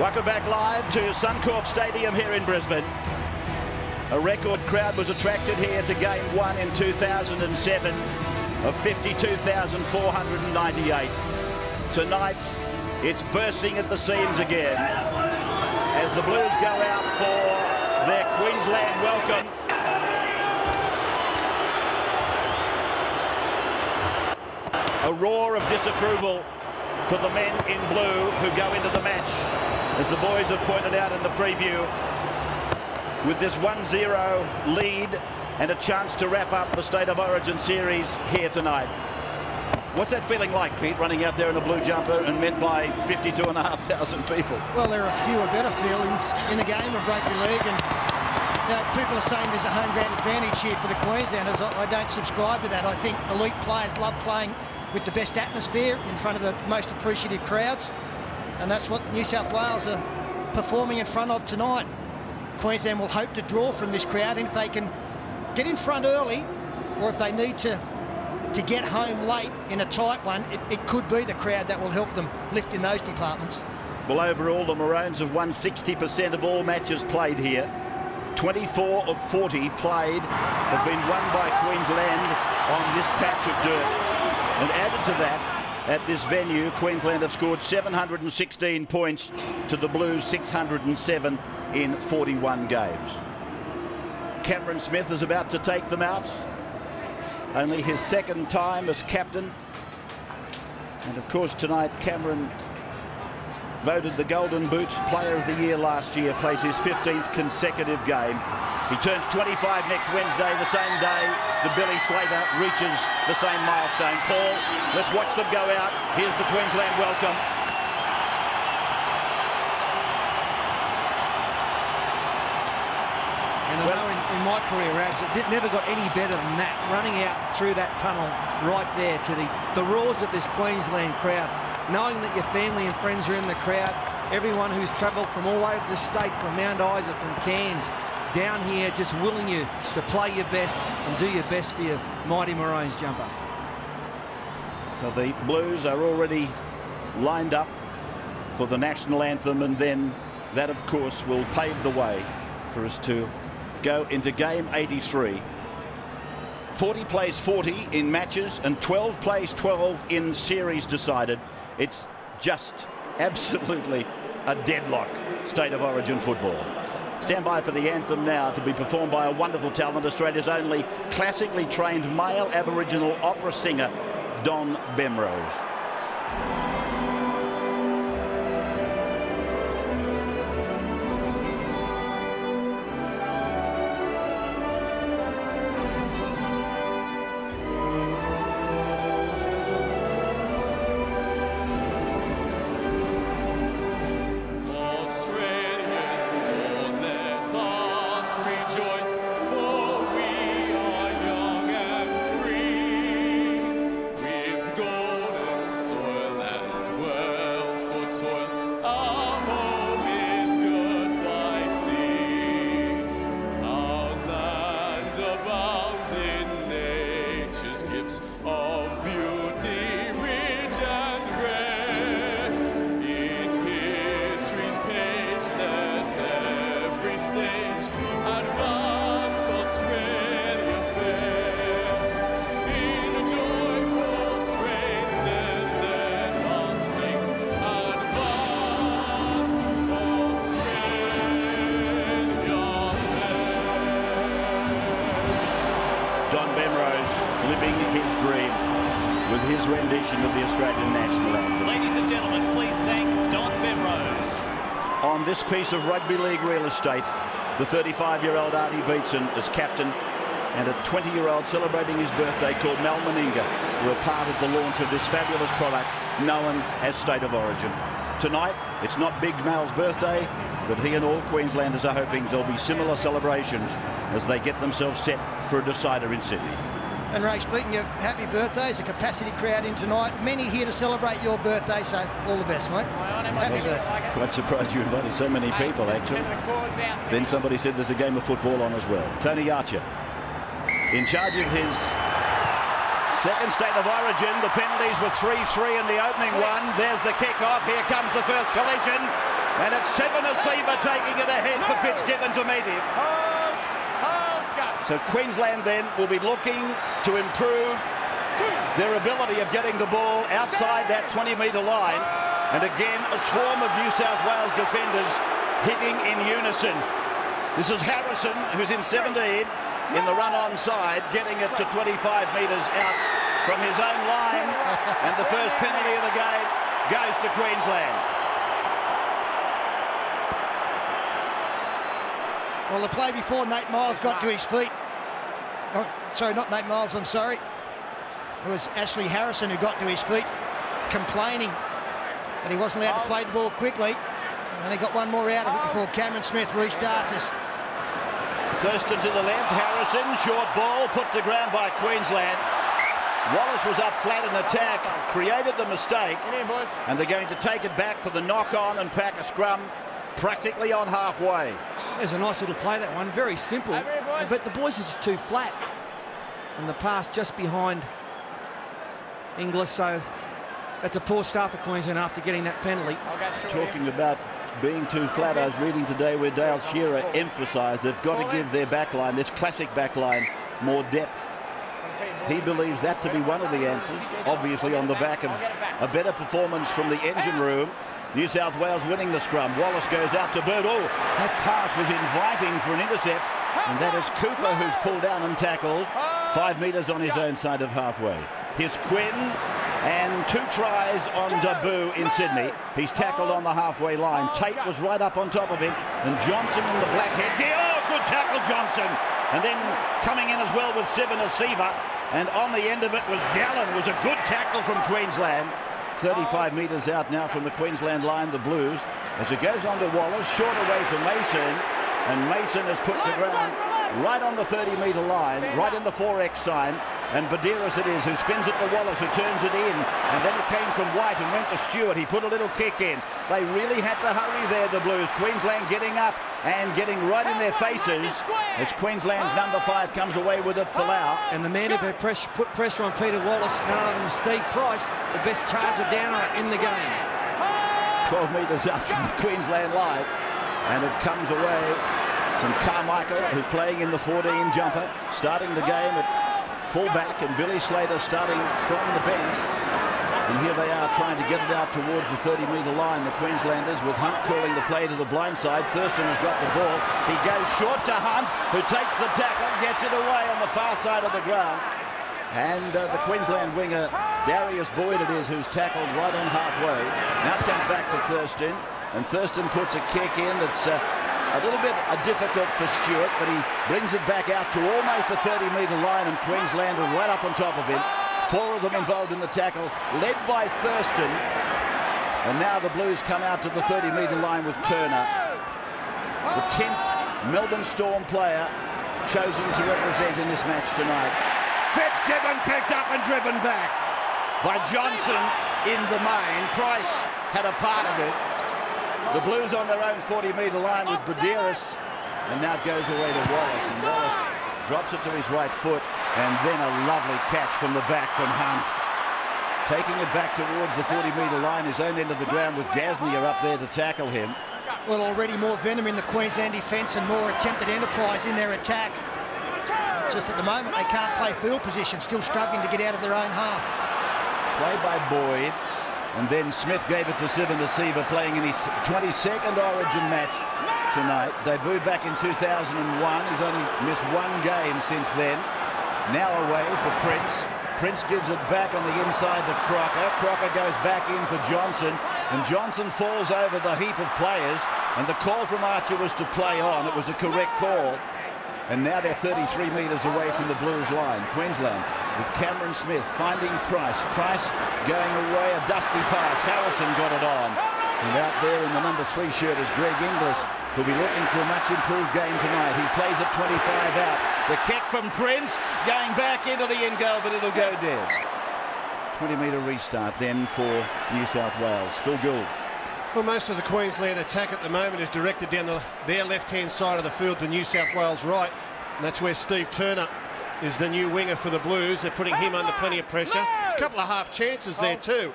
Welcome back live to Suncorp Stadium here in Brisbane. A record crowd was attracted here to game one in 2007 of 52,498. Tonight, it's bursting at the seams again as the Blues go out for their Queensland welcome. A roar of disapproval for the men in blue who go into the match, as the boys have pointed out in the preview, with this 1-0 lead and a chance to wrap up the State of Origin series here tonight. What's that feeling like, Pete, running out there in a blue jumper and met by 52,500 people? Well, there are fewer better feelings in the game of rugby league. And you know, people are saying there's a home ground advantage here for the Queenslanders. I, I don't subscribe to that. I think elite players love playing with the best atmosphere in front of the most appreciative crowds. And that's what New South Wales are performing in front of tonight. Queensland will hope to draw from this crowd. And if they can get in front early, or if they need to to get home late in a tight one, it, it could be the crowd that will help them lift in those departments. Well, overall, the Maroons have won 60% of all matches played here. 24 of 40 played have been won by Queensland on this patch of dirt. And added to that, at this venue, Queensland have scored 716 points to the Blues 607 in 41 games. Cameron Smith is about to take them out. Only his second time as captain. And of course tonight Cameron voted the Golden Boot Player of the Year last year, plays his 15th consecutive game. He turns 25 next Wednesday, the same day the Billy Slater reaches the same milestone. Paul, let's watch them go out. Here's the Queensland welcome. And I know in, in my career, Rabs, it never got any better than that. Running out through that tunnel right there to the, the roars of this Queensland crowd. Knowing that your family and friends are in the crowd. Everyone who's travelled from all over the state, from Mount Isa, from Cairns, down here, just willing you to play your best and do your best for your mighty Maroons jumper. So the Blues are already lined up for the national anthem and then that of course will pave the way for us to go into game 83. 40 plays 40 in matches and 12 plays 12 in series decided. It's just absolutely a deadlock state of origin football. Stand by for the anthem now to be performed by a wonderful talent, Australia's only classically trained male Aboriginal opera singer, Don Bemrose. Estate, the 35-year-old Artie Beetson is captain and a 20-year-old celebrating his birthday called Mal Meninga were part of the launch of this fabulous product known as State of Origin. Tonight, it's not Big Mal's birthday, but he and all Queenslanders are hoping there'll be similar celebrations as they get themselves set for a decider in Sydney. And Ray, speaking of happy birthdays, a capacity crowd in tonight. Many here to celebrate your birthday, so all the best, mate. Happy birthday. Quite surprised you invited so many people, actually. Then somebody said there's a game of football on as well. Tony Archer, in charge of his Second state of origin. The penalties were 3-3 in the opening one. There's the kick-off. Here comes the first collision. And it's Civoniceva taking it ahead for Fitzgibbon to meet him. So Queensland then will be looking to improve their ability of getting the ball outside that 20-metre line. And again, a swarm of New South Wales defenders hitting in unison. This is Harrison, who's in 17, in the run-on side, getting it to 25 metres out from his own line. And the first penalty of the game goes to Queensland. Well, the play before Nate Myles got to his feet. Oh, sorry, not Nate Myles, I'm sorry. It was Ashley Harrison who got to his feet, complaining that he wasn't allowed to play the ball quickly. And he got one more out of it before Cameron Smith restarts us. Thurston to the left, Harrison, short ball, put to ground by Queensland. Wallace was up flat in attack, created the mistake, and they're going to take it back for the knock-on and pack a scrum practically on halfway. There's a nice little play, that one. Very simple, but the boys are just too flat. And the pass just behind Inglis, so that's a poor start for Queensland after getting that penalty. Talking about being too flat, I was reading today where Dale Shearer emphasised they've got to give their backline, this classic backline, more depth. He believes that to be one of the answers, obviously on the back of a better performance from the engine room. New South Wales winning the scrum. Wallace goes out to Bird. Oh, that pass was inviting for an intercept. And that is Cooper who's pulled down and tackled five metres on his own side of halfway. Here's Quinn and two tries on Dabu in Sydney. He's tackled on the halfway line. Tate was right up on top of him. And Johnson in the black headgear. Oh, good tackle, Johnson. And then coming in as well with Civoniceva. And on the end of it was Gallen. was a good tackle from Queensland. 35 metres out now from the Queensland line, the Blues. As it goes on to Wallace, short away from Mason. And Mason is put to ground right on the 30-metre line, right in the 4X sign. And Buderus it is who spins it to Wallace, who turns it in. And then it came from White and went to Stewart. He put a little kick in. They really had to hurry there, the Blues. Queensland getting up and getting right in their faces as Queensland's number five comes away with it, Folau. And the man who put pressure on Peter Wallace, none other than Steve Price, the best charger downer in the game. 12 metres up from the Queensland line. And it comes away from Carmichael, who's playing in the 14 jumper, starting the game at fullback, and Billy Slater starting from the bench. And here they are trying to get it out towards the 30-metre line, the Queenslanders, with Hunt calling the play to the blind side. Thurston has got the ball. He goes short to Hunt, who takes the tackle, gets it away on the far side of the ground. And uh, the Queensland winger, Darius Boyd it is, who's tackled right on halfway. Now comes back for Thurston, and Thurston puts a kick in that's uh, a little bit uh, difficult for Stewart, but he brings it back out to almost the 30-metre line, and Queensland are right up on top of him. Four of them involved in the tackle, led by Thurston. And now the Blues come out to the 30-metre line with Turner. The 10th Melbourne Storm player chosen to represent in this match tonight. Fitzgibbon picked up and driven back by Johnson in the main. Price had a part of it. The Blues on their own 40-metre line with Buderus. And now it goes away to Wallace. And Wallace drops it to his right foot. And then a lovely catch from the back from Hunt. Taking it back towards the 40-metre line, his own end of the ground with Gasnier up there to tackle him. Well, already more venom in the Queensland defence and more attempted enterprise in their attack. Just at the moment, they can't play field position, still struggling to get out of their own half. Play by Boyd. And then Smith gave it to Civoniceva playing in his 22nd Origin match tonight. Debuted back in 2001. He's only missed one game since then. Now away for Prince. Prince gives it back on the inside to Crocker. Crocker goes back in for Johnson. And Johnson falls over the heap of players. And the call from Archer was to play on. It was a correct call. And now they're 33 metres away from the Blues line. Queensland with Cameron Smith finding Price. Price going away, a dusty pass. Harrison got it on. And out there in the number three shirt is Greg Inglis, who'll be looking for a much improved game tonight. He plays at 25 out. The kick from Prince going back into the end goal, but it'll go dead. 20 metre restart then for New South Wales. Phil Gould. Well, most of the Queensland attack at the moment is directed down the, their left-hand side of the field to New South Wales right. And that's where Steve Turner is the new winger for the Blues. They're putting him under plenty of pressure. A couple of half chances there too.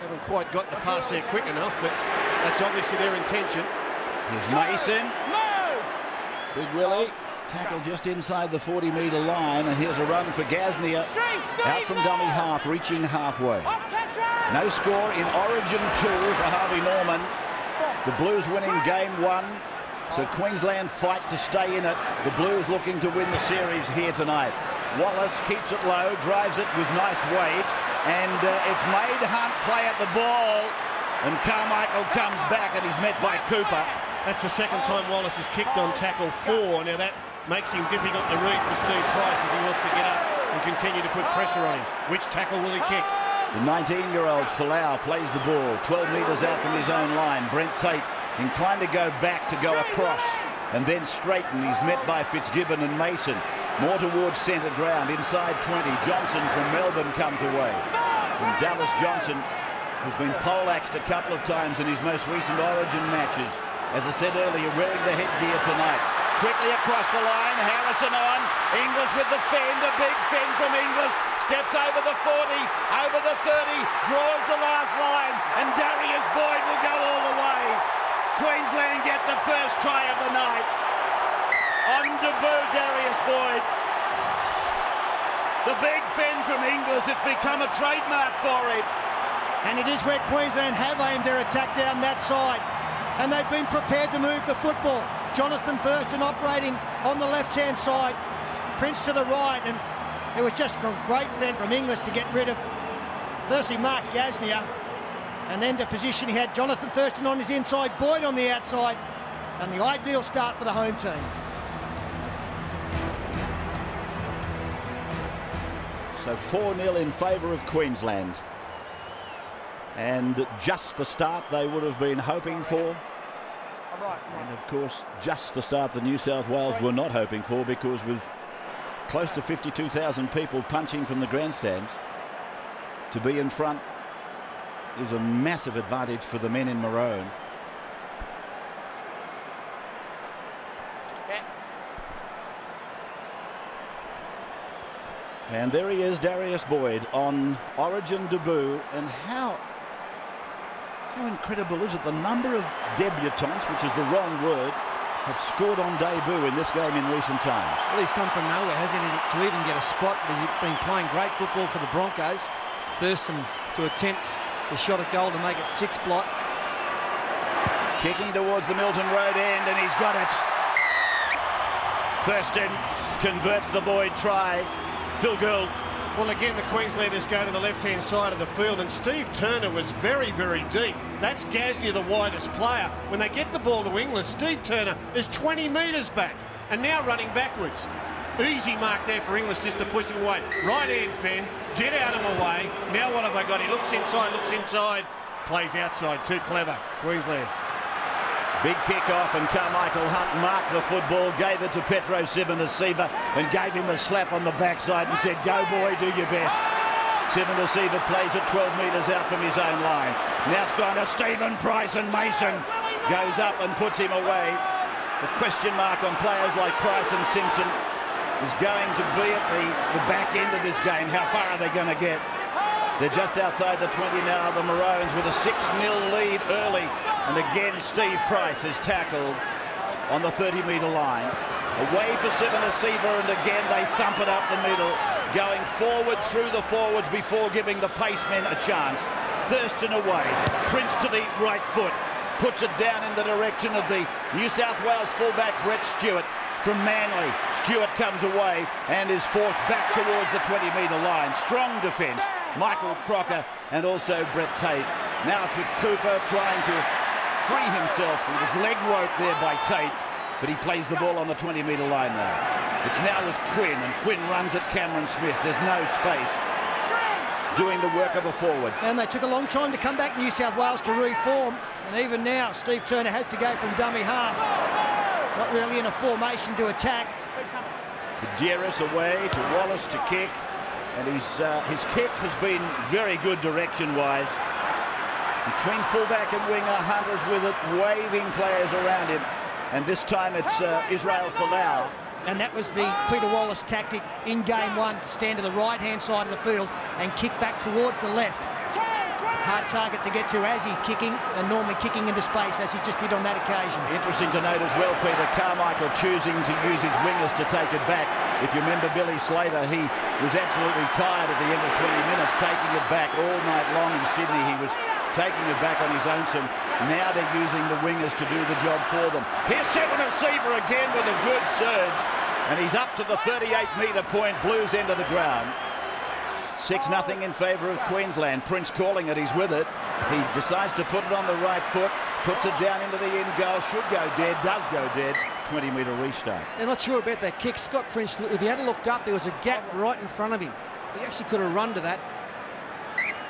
Haven't quite got the pass there quick enough, but that's obviously their intention. Here's Mason. Big Willie. Tackle just inside the 40 metre line, and here's a run for Gasnier. Out from dummy half, reaching halfway. No score in Origin 2 for Harvey Norman. The Blues winning game one. So Queensland fight to stay in it. The Blues looking to win the series here tonight. Wallace keeps it low, drives it with nice weight, and uh, it's made Hunt play at the ball. And Carmichael comes back and he's met by Cooper. That's the second time Wallace has kicked on tackle four. Now that makes him difficult to read for Steve Price if he wants to get up and continue to put pressure on him. Which tackle will he kick? The 19-year-old Folau plays the ball 12 metres out from his own line. Brent Tate inclined to go back to go across and then straighten. He's met by Fitzgibbon and Mason. More towards centre ground, inside 20. Johnson from Melbourne comes away. From Dallas Johnson, who's been poleaxed a couple of times in his most recent Origin matches. As I said earlier, wearing the headgear tonight. Quickly across the line, Harrison on. Inglis with the fend, a big fend from Inglis. Steps over the 40, over the 30, draws the last line, and Darius Boyd will go all the way. Queensland get the first try of the night. On debut, Darius Boyd. The big fend from Inglis, it's become a trademark for him. And it is where Queensland have aimed their attack down that side. And they've been prepared to move the football. Jonathan Thurston operating on the left-hand side. Prince to the right. And it was just a great fend from Inglis to get rid of, firstly, Mark Gasnier. And then to position, he had Jonathan Thurston on his inside, Boyd on the outside. And the ideal start for the home team. So 4-0 in favour of Queensland. And just the start they would have been hoping for. And of course, just the start the New South Wales were not hoping for because with close to 52,000 people punching from the grandstands, to be in front is a massive advantage for the men in maroon. And there he is, Darius Boyd, on Origin debut. And how, how incredible is it? The number of debutants, which is the wrong word, have scored on debut in this game in recent times. Well, he's come from nowhere, hasn't he, to even get a spot. He's been playing great football for the Broncos. Thurston to attempt the shot at goal to make it six block. Kicking towards the Milton Road end, and he's got it. Thurston converts the Boyd try. Phil Gould. Well, again, the Queenslanders go to the left-hand side of the field, and Steve Turner was very, very deep. That's Gasnier, the widest player. When they get the ball to Inglis, Steve Turner is 20 metres back, and now running backwards. Easy mark there for Inglis just to push him away. Right hand, Fenn. Get out of my way. Now what have I got? He looks inside, looks inside. Plays outside. Too clever. Queensland. Big kick-off and Carmichael Hunt marked the football, gave it to Petro Civoniceva and gave him a slap on the backside and said, go boy, do your best. Civoniceva plays it 12 metres out from his own line. Now it's gone to Stephen Price and Mason goes up and puts him away. The question mark on players like Price and Simpson is going to be at the, the back end of this game. How far are they going to get? They're just outside the 20 now, the Maroons with a 6-0 lead early. And again, Steve Price is tackled on the 30-metre line. Away for Seven Civoniceva, and again they thump it up the middle, going forward through the forwards before giving the pacemen a chance. Thurston away, Prince to the right foot, puts it down in the direction of the New South Wales fullback Brett Stewart from Manly. Stewart comes away and is forced back towards the 20-metre line. Strong defence. Michael Crocker and also Brett Tate. Now it's with Cooper trying to free himself. He was leg roped there by Tate, but he plays the ball on the 20-metre line now. It's now with Quinn, and Quinn runs at Cameron Smith. There's no space. Doing the work of a forward. And they took a long time to come back, New South Wales, to reform. And even now, Steve Turner has to go from dummy half. Not really in a formation to attack. Buderus away to Wallace to kick. And his, uh, his kick has been very good direction-wise. Between fullback and winger, Hunter's with it, waving players around him. And this time it's uh, Israel Folau. and that was the Peter Wallace tactic in game one to stand to the right-hand side of the field and kick back towards the left. Hard target to get to as he's kicking and normally kicking into space as he just did on that occasion. Interesting to note as well, Peter, Carmichael choosing to use his wingers to take it back. If you remember Billy Slater, he was absolutely tired at the end of 20 minutes, taking it back all night long in Sydney. He was taking it back on his own. So now they're using the wingers to do the job for them. Here's Seven Seaver again with a good surge. And he's up to the 38-metre point, Blues end of the ground. 6-0 in favour of Queensland. Prince calling it, he's with it. He decides to put it on the right foot, puts it down into the end goal, should go dead, does go dead. 20 metre restart. They're not sure about that kick. Scott Prince, if he had looked up, there was a gap right in front of him. He actually could have run to that.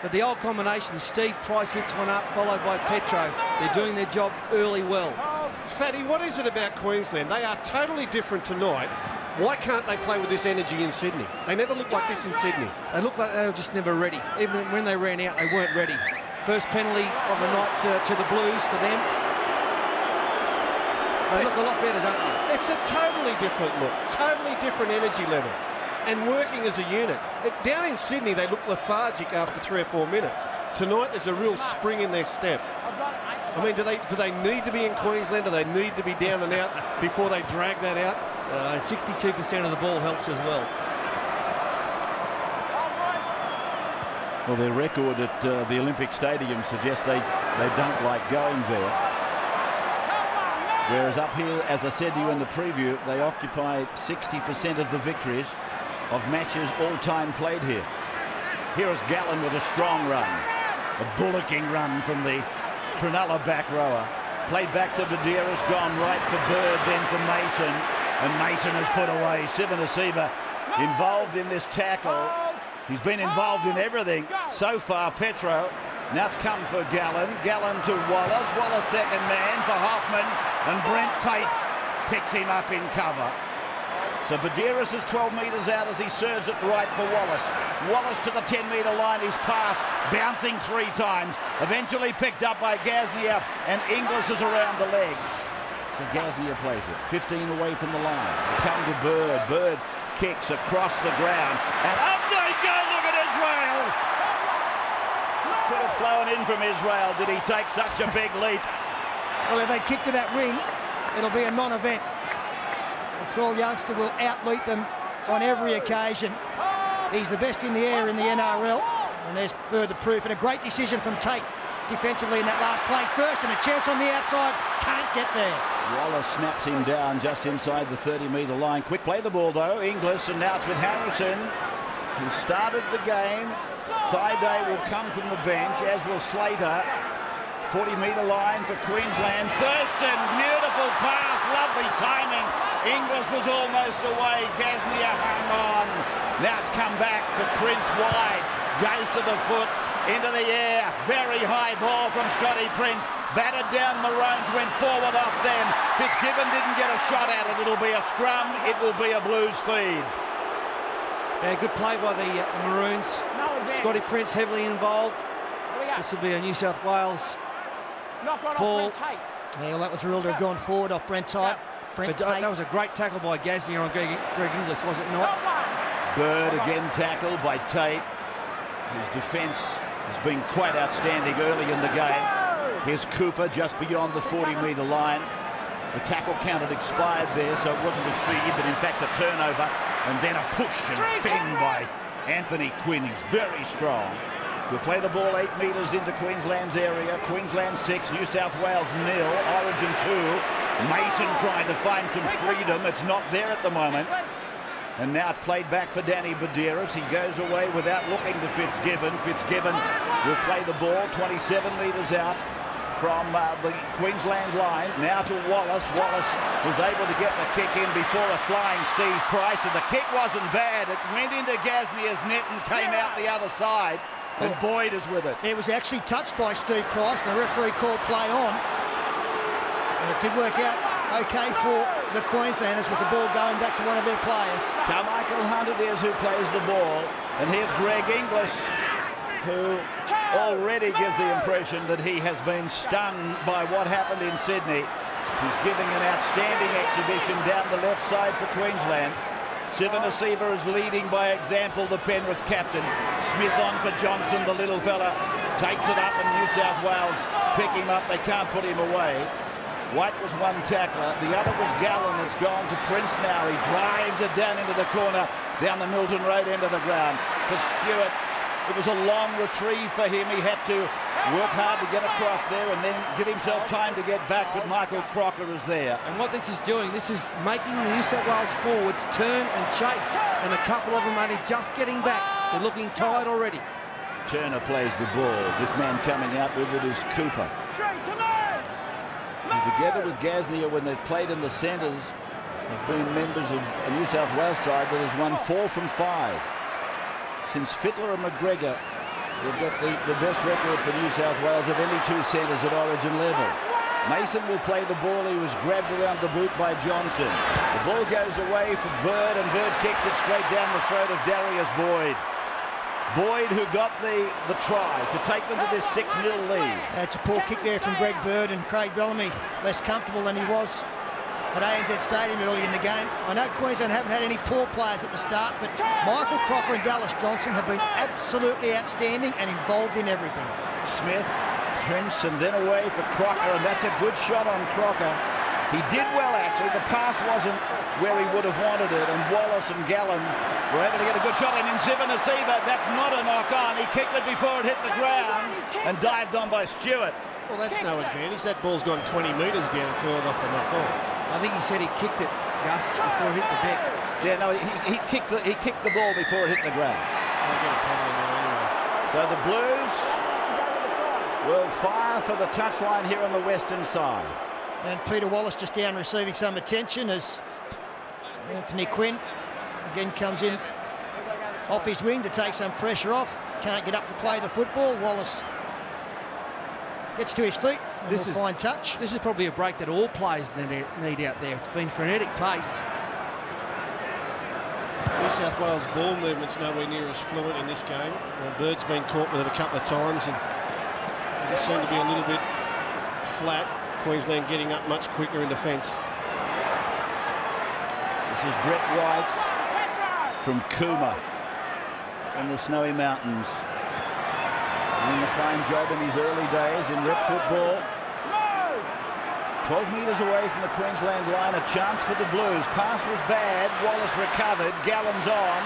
But the old combination, Steve Price hits one up, followed by Petro. They're doing their job early well. Fatty, what is it about Queensland? They are totally different tonight why can't they play with this energy in Sydney? They never looked like this in Sydney. They looked like they were just never ready. Even when they ran out, they weren't ready. First penalty of the night to, to the Blues for them. They look a lot better, don't they? It's a totally different look, totally different energy level, and working as a unit. It, down in Sydney, they look lethargic after three or four minutes. Tonight, there's a real spring in their step. I mean, do they do they need to be in Queensland? Do they need to be down and out before they drag that out? 62% uh, of the ball helps as well. Well, their record at uh, the Olympic Stadium suggests they, they don't like going there. Whereas up here, as I said to you in the preview, they occupy 60% of the victories of matches all time played here. Here is Gallen with a strong run. A bullocking run from the Cronulla back rower. Played back to Buderus, gone right for Bird, then for Mason. And Mason has put away. Civoniceva involved in this tackle. He's been involved in everything so far, Petro. Now it's come for Gallen. Gallen to Wallace. Wallace second man for Hoffman. And Brent Tate picks him up in cover. So Buderus is 12 metres out as he serves it right for Wallace. Wallace to the 10-metre line. His pass bouncing three times. Eventually picked up by Gasnier. And Inglis is around the legs. So Gasnier plays it. 15 away from the line. They come to Bird. Bird kicks across the ground. And up they go. Look at Israel. Could have flown in from Israel. Did he take such a big leap? Well, if they kick to that wing, it'll be a non-event. The tall youngster will outleap them on every occasion. He's the best in the air in the NRL. And there's further proof. And a great decision from Tate defensively in that last play. First and a chance on the outside. Can't get there. Wallace snaps him down just inside the 30-metre line. Quick play the ball, though. Inglis, and now it's with Harrison, who started the game. Thaiday will come from the bench, as will Slater. 40-metre line for Queensland. Thurston, beautiful pass, lovely timing. Inglis was almost away. Gasnier hung on. Now it's come back for Prince wide. Goes to the foot, into the air. Very high ball from Scotty Prince. Batted down Maroons, went forward off them. Fitzgibbon didn't get a shot at it. It'll be a scrum. It will be a Blues feed. Yeah, good play by the, uh, the Maroons. No Scotty Prince heavily involved. This will be a New South Wales ball. Yeah, well, that was ruled to have gone forward off Brent Tate. Brent but, uh, that was a great tackle by Gasnier on Greg, Greg Inglis, was it not? Bird again tackled by Tate. His defence has been quite outstanding early in the game. Here's Cooper just beyond the 40-metre line. The tackle count had expired there, so it wasn't a feed, but in fact a turnover, and then a push and fing by Anthony Quinn. He's very strong. We'll play the ball eight metres into Queensland's area. Queensland six, New South Wales nil, Origin two. Mason trying to find some freedom. It's not there at the moment. And now it's played back for Danny Buderus. He goes away without looking to Fitzgibbon. Fitzgibbon will play the ball 27 metres out from uh, the Queensland line. Now to Wallace. Wallace was able to get the kick in before a flying Steve Price, and the kick wasn't bad. It went into Gasnier's net and came out the other side. And. Boyd is with it. It was actually touched by Steve Price, and the referee called play on. And it did work out okay for the Queenslanders with the ball going back to one of their players. Carmichael Hunter is who plays the ball. And here's Greg Inglis, who already gives the impression that he has been stung by what happened in Sydney. He's giving an outstanding exhibition down the left side for Queensland. Civoniceva is leading by example, the Penrith captain. Smith on for Johnson, the little fella. Takes it up and New South Wales pick him up. They can't put him away. White was one tackler. The other was Gallen. It's gone to Prince now. He drives it down into the corner, down the Milton Road end of the ground. For Stewart, it was a long retrieve for him. He had to work hard to get across there and then give himself time to get back, but Michael Crocker is there. And what this is doing, this is making the New South Wales forwards turn and chase. And a couple of them only just getting back. They're looking tired already. Turner plays the ball. This man coming out with it is Cooper. And together with Gasnier, when they've played in the centres, have been members of a New South Wales side that has won four from five. Since Fittler and McGregor, they've got the, the best record for New South Wales of any two centres at origin level. Mason will play the ball. He was grabbed around the boot by Johnson. The ball goes away for Bird, and Bird kicks it straight down the throat of Darius Boyd. Boyd, who got the, the try to take them to this 6-0 lead. It's a poor kick there from Greg Bird and Craig Bellamy. Less comfortable than he was at ANZ Stadium early in the game. I know Queensland haven't had any poor players at the start, but Michael Crocker and Dallas Johnson have been absolutely outstanding and involved in everything. Smith, Prince, and then away for Crocker, and that's a good shot on Crocker. He did well, actually. The pass wasn't where he would have wanted it, and Wallace and Gallen were able to get a good shot. And in Civoniceva, that's not a knock-on. He kicked it before it hit the ground and dived on by Stewart. Well, that's no advantage. That ball's gone 20 metres downfield off the knock-on. I think he said he kicked it, Gus, before it hit the deck. Yeah, no, he, he kicked the he kicked the ball before it hit the ground. They get a penalty now anyway. So the Blues will fire for the touchline here on the western side. And Peter Wallace just down receiving some attention as Anthony Quinn again comes in off his wing to take some pressure off. Can't get up to play the football. Wallace gets to his feet and This is- find touch. This is probably a break that all players need need out there. It's been frenetic pace. New South Wales ball movement's nowhere near as fluent in this game. Uh, Bird's been caught with it a couple of times and they just seem to be a little bit flat. Queensland getting up much quicker in defence. This is Brett White from Cooma in the Snowy Mountains. Doing a fine job in his early days in rep football. 12 metres away from the Queensland line, a chance for the Blues. Pass was bad, Wallace recovered, Gallen's on,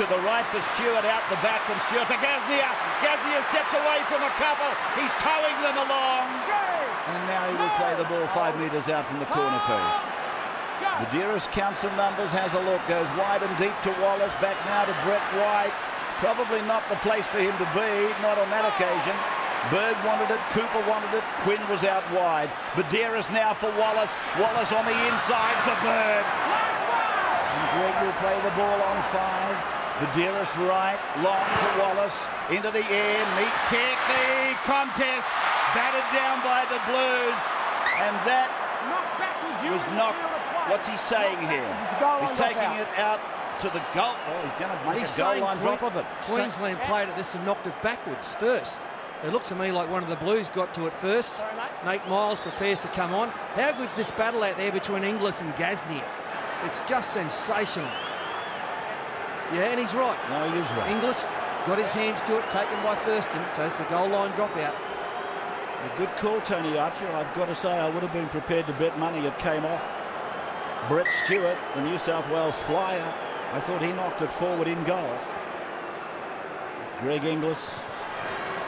to the right for Stewart, out the back from Stewart for Gasnier. Gasnier steps away from a couple, he's towing them along. And now he will play the ball five metres out from the corner post. The Buderus counts some numbers, has a look, goes wide and deep to Wallace, back now to Brett White. Probably not the place for him to be, not on that occasion. Bird wanted it, Cooper wanted it, Quinn was out wide. Buderus now for Wallace, Wallace on the inside for Bird. And Greg will play the ball on five. Buderus right, long to Wallace, into the air, neat kick, the contest, battered down by the Blues. And that was not, what's he saying here? He's taking it out to the goal. Oh, he's going to make He's a goal line Que- drop of it. Queensland played at this and knocked it backwards first. It looked to me like one of the Blues got to it first. Nate Myles prepares to come on. How good's this battle out there between Inglis and Gasnier? It's just sensational. Yeah, and he's right. No, he is right. Inglis got his hands to it, taken by Thurston, so it's a goal line dropout. A good call, Tony Archer. I've got to say, I would have been prepared to bet money it came off. Brett Stewart, the New South Wales flyer, I thought he knocked it forward in goal. Greg Inglis,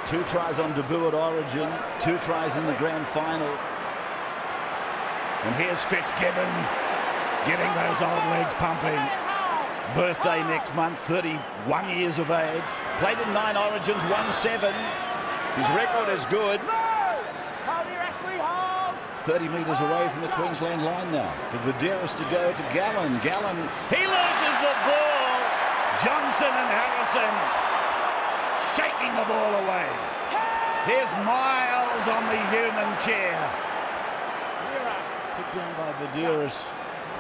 two tries on debut at Origin, two tries in the grand final. And here's Fitzgibbon getting those old legs pumping. Birthday next month, 31 years of age. Played in nine Origins, won seven. His record is good. 30 metres away from the Queensland line now. For Buderus to go to Gallen. Gallen, he loses the ball. Johnson and Harrison shaking the ball away. Here's Myles on the human chair. Put down by Buderus.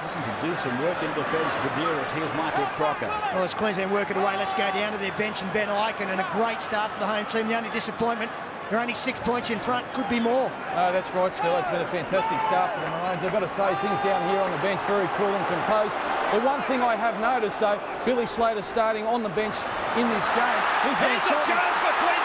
Doesn't he do some work in defence? Buderus. Here's Michael Crocker. Well, it's Queensland working away, let's go down to their bench and Ben Ikin and a great start for the home team. The only disappointment, They're only six points in front, could be more. No, that's right, Still. It's been a fantastic start for the Maroons. I've got to say, things down here on the bench very cool and composed. The one thing I have noticed, though, Billy Slater starting on the bench in this game. He's been a chance for Queensland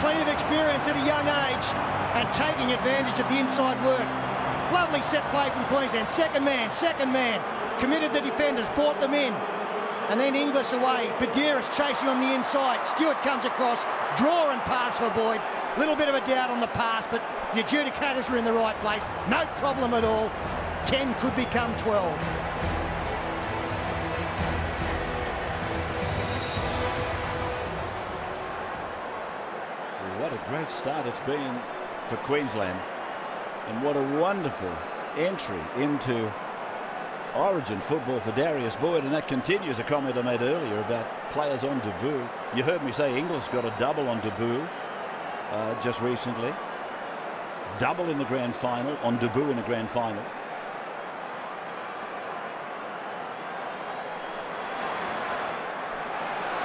plenty of experience at a young age and taking advantage of the inside work. Lovely set play from Queensland. Second man, second man. Committed the defenders, brought them in. And then Inglis away. Buderus chasing on the inside. Stewart comes across. Draw and pass for Boyd. Little bit of a doubt on the pass, but the adjudicators were in the right place. No problem at all. 10 could become 12. Start it's been for Queensland. And what a wonderful entry into Origin football for Darius Boyd. And that continues a comment I made earlier about players on debut. You heard me say Inglis got a double on debut uh, just recently. Double in the grand final, on debut in the grand final.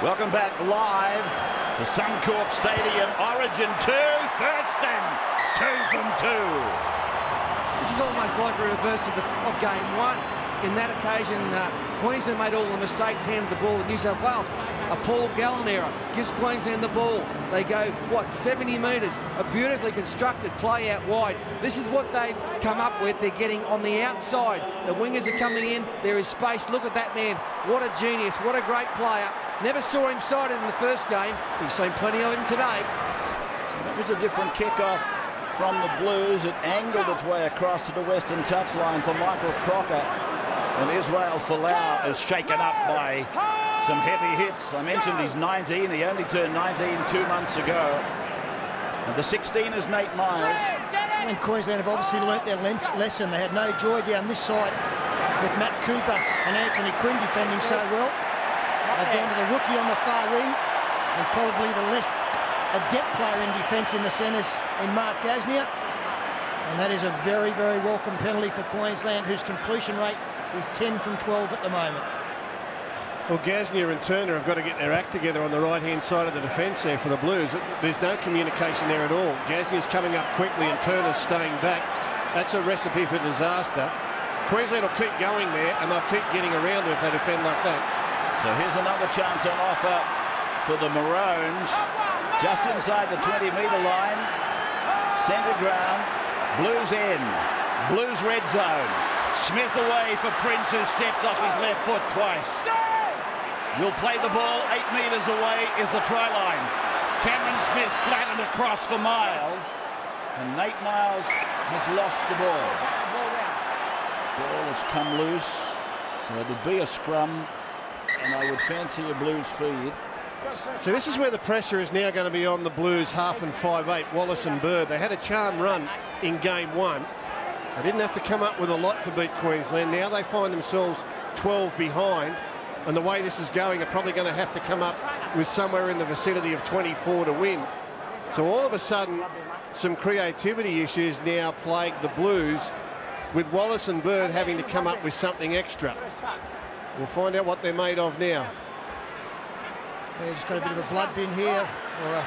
Welcome back live to Suncorp Stadium. Origin 2, Thurston, 2 from 2. This is almost like a reverse of, the, of game one. In that occasion, uh, Queensland made all the mistakes, handed the ball to New South Wales. A Paul Gallen error gives Queensland the ball. They go, what, 70 metres? A beautifully constructed play out wide. This is what they've come up with. They're getting on the outside. The wingers are coming in. There is space. Look at that man. What a genius. What a great player. Never saw him sighted in the first game. We've seen plenty of him today. So that was a different kickoff from the Blues. It angled its way across to the western touchline for Michael Crocker. And Israel Folau is shaken up by some heavy hits. I mentioned he's 19. He only turned 19 two months ago. And the 16 is Nate Myles. And Queensland have obviously learnt their lesson. They had no joy down this side with Matt Cooper and Anthony Quinn defending so well. They've gone to the rookie on the far wing and probably the less adept player in defence in the centres in Mark Gasnier. And that is a very, very welcome penalty for Queensland, whose completion rate is 10 from 12 at the moment. Well, Gasnier and Turner have got to get their act together on the right-hand side of the defence there for the Blues. There's no communication there at all. Gasnier's coming up quickly and Turner's staying back. That's a recipe for disaster. Queensland will keep going there and they'll keep getting around them if they defend like that. So here's another chance on offer for the Maroons. Just inside the 20-metre line. Centre ground. Blues in. Blues red zone. Smith away for Prince, who steps off his left foot twice. You'll play the ball eight metres away is the try line. Cameron Smith flattened across for Myles, And Nate Myles has lost the ball. Ball has come loose. So it'll be a scrum. And I would fancy a Blues feed. So this is where the pressure is now going to be on the Blues half and 5-8, Wallace and Bird. They had a charm run in game one. They didn't have to come up with a lot to beat Queensland. Now they find themselves 12 behind. And the way this is going, are probably going to have to come up with somewhere in the vicinity of 24 to win. So all of a sudden, some creativity issues now plague the Blues, with Wallace and Bird having to come up with something extra. We'll find out what they're made of now. They've just got a bit of a blood bin here, or a,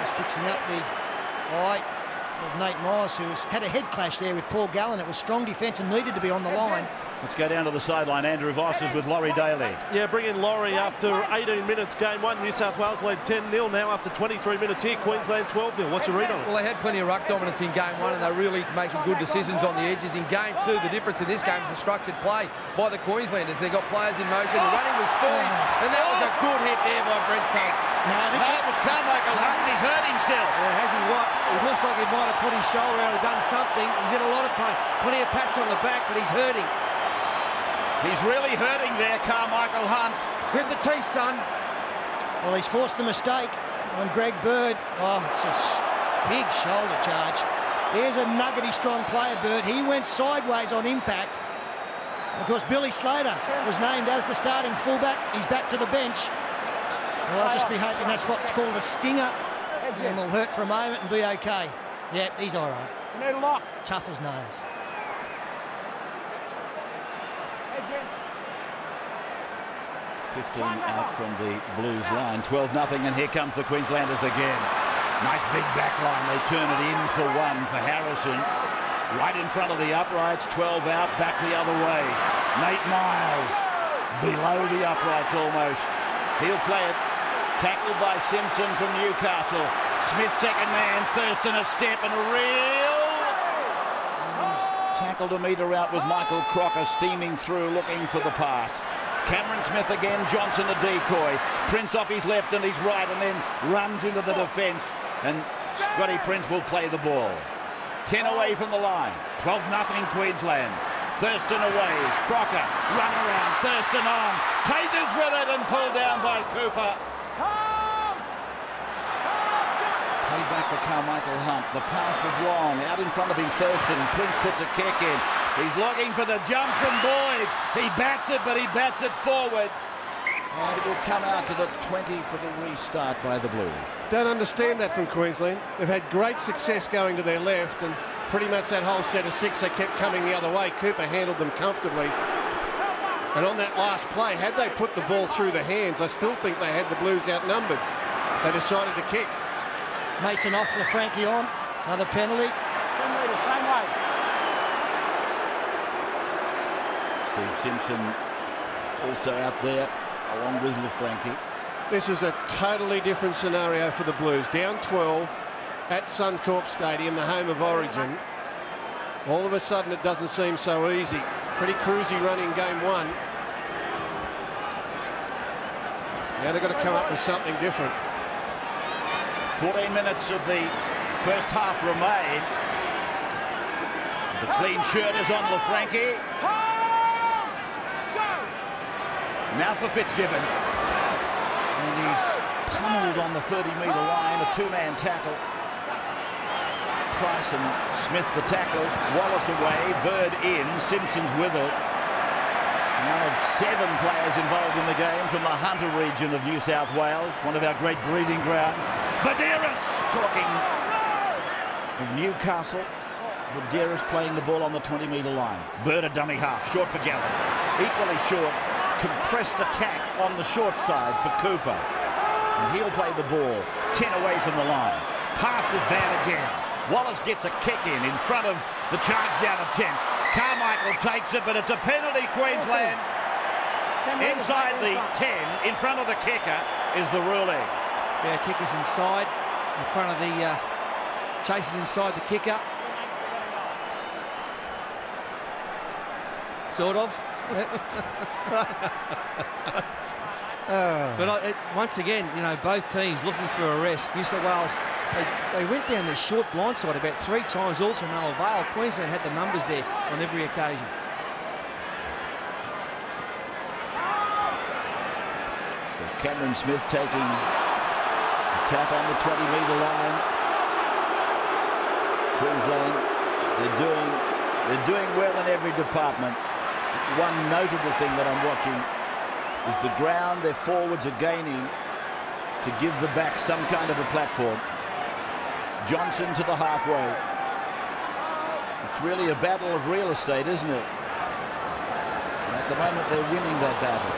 just fixing up the eye of Nate Myles, who's had a head clash there with Paul Gallen. It was strong defence and needed to be on the line. Let's go down to the sideline. Andrew Voss is with Laurie Daley. Yeah, bring in Laurie after 18 minutes. Game one, New South Wales led 10-0. Now after 23 minutes here, Queensland 12-0. What's your read on it? Well, they had plenty of ruck dominance in game one and they're really making good decisions on the edges. In game two, the difference in this game is the structured play by the Queenslanders. They've got players in motion, they're running with speed, and that was a good hit there by Brent Tate. No, no it was Carmichael Hunt. He's hurt himself. Yeah, has he what? It looks like he might have put his shoulder out and done something. He's in a lot of pain. Plenty of pats on the back, but he's hurting. He's really hurting there, Carmichael Hunt. Grit the teeth, son. Well, he's forced the mistake. on Greg Bird. Oh, it's a big shoulder charge. There's a nuggety strong player, Bird. He went sideways on impact. Of course, Billy Slater was named as the starting fullback. He's back to the bench. Well, I'll just be hoping that's what's called a stinger. And will hurt for a moment and be okay. Yeah, he's all right. You need a lock. Tough as nails. Heads in. 15 out from the Blues line. 12 nothing, and here comes the Queenslanders again. Nice big back line. They turn it in for one for Harrison. Right in front of the uprights. 12 out, back the other way. Nate Myles below the uprights almost. He'll play it. Tackled by Simpson from Newcastle. Smith second man. Thurston a step and a reel. He's tackled a metre out with Michael Crocker steaming through looking for the pass. Cameron Smith again, Johnson a decoy. Prince off his left and his right and then runs into the defence. And Scotty Prince will play the ball. 10 away from the line. 12 nothing Queensland. Thurston away. Crocker run around. Thurston on. Taters with it and pulled down by Cooper. Played back for Karmichael Hunt. The pass was long. Out in front of him, Thurston. Prince puts a kick in. He's looking for the jump from Boyd. He bats it, but he bats it forward. And it will come out to the 20 for the restart by the Blues. Don't understand that from Queensland. They've had great success going to their left, and pretty much that whole set of six, they kept coming the other way. Cooper handled them comfortably. And on that last play, had they put the ball through the hands, I still think they had the Blues outnumbered. They decided to kick. Mason off for Frankie on. Another penalty. Ten metres, same way. Steve Simpson also out there along with Laffranchi. This is a totally different scenario for the Blues. Down 12 at Suncorp Stadium, the home of Origin. All of a sudden, it doesn't seem so easy. Pretty cruisy run in game one. Now they've got to come up with something different. 14 minutes of the first half remain. The clean shirt is on Laffranchi. Now for Fitzgibbon. And he's pummeled on the 30-metre line, a two-man tackle. Price and Smith the tackles. Wallace away, Bird in, Simpson's with it. One of seven players involved in the game from the Hunter region of New South Wales, one of our great breeding grounds. Buderus talking of Newcastle. Buderus playing the ball on the 20-metre line. Bird a dummy half, short for Gallen. Equally short, compressed attack on the short side for Cooper. And he'll play the ball 10 away from the line. Pass was bad again. Wallace gets a kick in in front of the charge down to 10. Karmichael takes it, but it's a penalty, Queensland. Inside the 10, in front of the kicker, is the ruling. Yeah, kicker's inside, in front of the uh, chasers inside the kicker. Sort of. But I, it, once again, you know, both teams looking for a rest. New South Wales, they, they went down their short blindside about three times, all to no avail. Queensland had the numbers there on every occasion. So Cameron Smith taking a tap on the 20-metre line. Queensland, they're doing, they're doing well in every department. One notable thing that I'm watching is the ground their forwards are gaining to give the back some kind of a platform. Johnson to the halfway. It's really a battle of real estate, isn't it? And at the moment, they're winning that battle.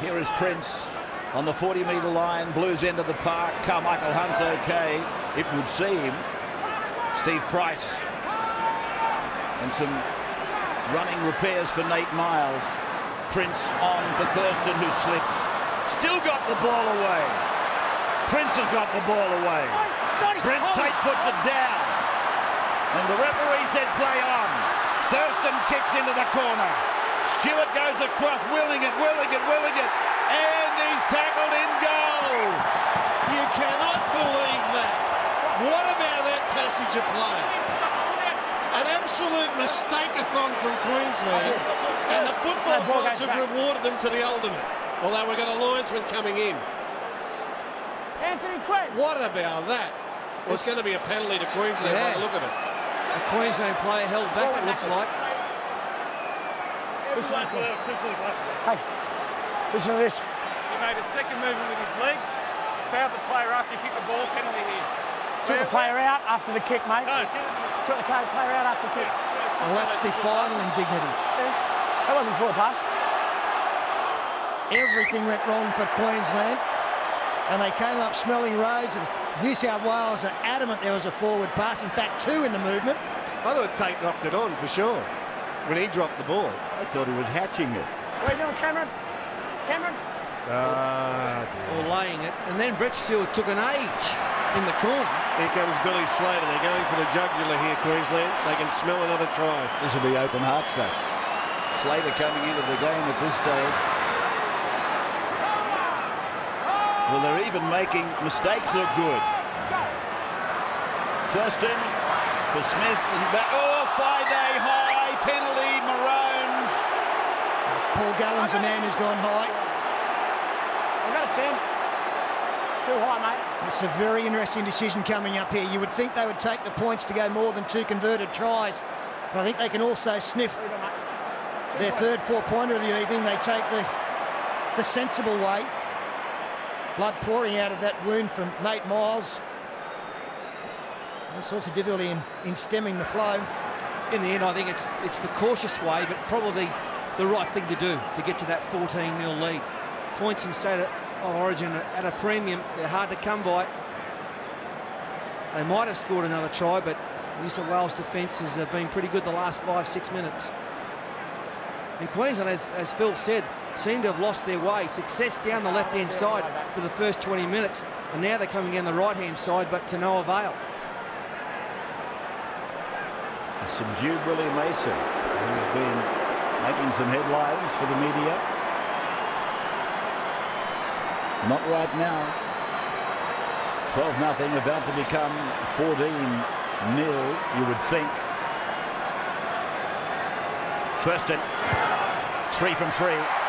Here is Prince on the 40-metre line, Blues end of the park. Karmichael Hunt's okay, it would seem. Steve Price and some running repairs for Nate Myles. Prince on for Thurston, who slips. Still got the ball away. Prince has got the ball away. Brent Tate puts it down. And the referee said play on. Thurston kicks into the corner. Stewart goes across, willing it, willing it, willing it. And he's tackled in goal. You cannot believe that. What about that passage of play? An absolute mistake-a-thon from Queensland, and the football gods have rewarded them to the ultimate. Although we've got a linesman coming in. Anthony Craig. What about that? Well, it's going to be a penalty to Queensland by the look of it. A Queensland player held back, it looks like. Listen. Hey, listen to this. He made a second movement with his leg. Fouled the player after he kicked the ball. Penalty here. Took the player out after the kick, mate. Took the player out after the kick. Well, that's defining indignity. That wasn't for a pass. Everything went wrong for Queensland. And they came up smelling roses. New South Wales are adamant there was a forward pass. In fact, two in the movement. I thought Tate knocked it on for sure when he dropped the ball. I thought he was hatching it. What are you doing, Cameron? Cameron? Ah, Or laying it. And then Brett Stewart took an age in the corner. Here comes Billy Slater. They're going for the jugular here, Queensland. They can smell another try. This will be open heart stuff. Slater coming into the game at this stage. Well, they're even making mistakes look good. Thurston for Smith and back. Oh, Thaiday high penalty, Maroons. Paul Gallen's a man who's gone high. I got it, Sam. Too high, mate. It's a very interesting decision coming up here. You would think they would take the points to go more than two converted tries. But I think they can also sniff What are you doing, mate? Two their third four-pointer of the evening. They take the, the sensible way. Blood pouring out of that wound from Nate Myles. All sorts of difficulty in, in stemming the flow. In the end, I think it's it's the cautious way, but probably the right thing to do to get to that 14-0 lead. Points in state of origin at a premium. They're hard to come by. They might have scored another try, but New South Wales defence has been pretty good the last five, six minutes. And Queensland, as, as Phil said, seem to have lost their way. Success down the left-hand side for the first 20 minutes, and now they're coming down the right-hand side, but to no avail. A subdued Willie Mason, who's been making some headlines for the media. Not right now. 12-0, about to become 14-0, you would think. Thurston, three from three.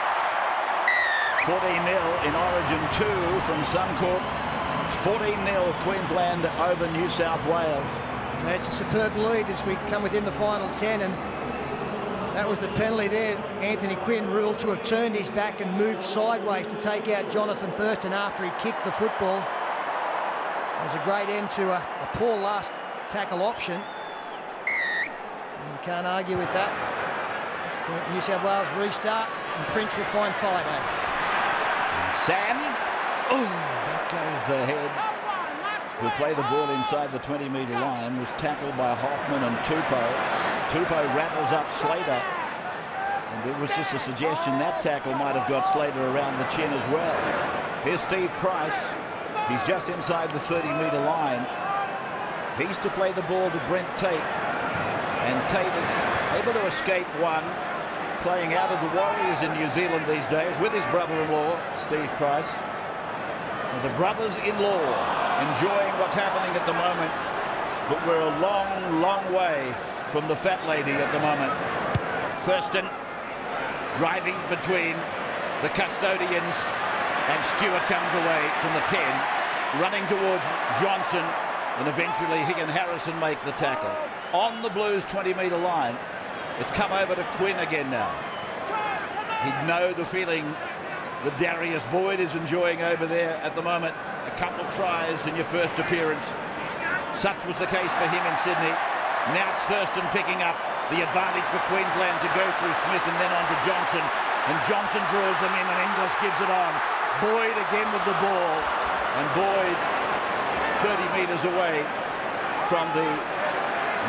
14 nil in Origin two from Suncorp. 14-0 Queensland over New South Wales. It's a superb lead as we come within the final 10 and that was the penalty there. Anthony Quinn ruled to have turned his back and moved sideways to take out Johnathan Thurston after he kicked the football. It was a great end to a, a poor last tackle option. And you can't argue with that. New South Wales restart and Prince will find Thaiday. Sam. Oh, back goes the head. Who play the ball inside the 20 metre line was tackled by Hoffman and Tupou. Tupou rattles up Slater. And it was just a suggestion that tackle might have got Slater around the chin as well. Here's Steve Price. He's just inside the 30 metre line. He's to play the ball to Brent Tate. And Tate is able to escape one, playing out of the Warriors in New Zealand these days with his brother-in-law, Steve Price. So the brothers-in-law enjoying what's happening at the moment, but we're a long, long way from the fat lady at the moment. Thurston driving between the custodians and Stewart comes away from the 10, running towards Johnson, and eventually he and Harrison make the tackle. On the Blues 20 metre line, it's come over to Quinn again now. He'd know the feeling that Darius Boyd is enjoying over there at the moment. A couple of tries in your first appearance. Such was the case for him in Sydney. Now it's Thurston picking up the advantage for Queensland to go through Smith and then on to Johnson. And Johnson draws them in and Inglis gives it on. Boyd again with the ball. And Boyd 30 metres away from the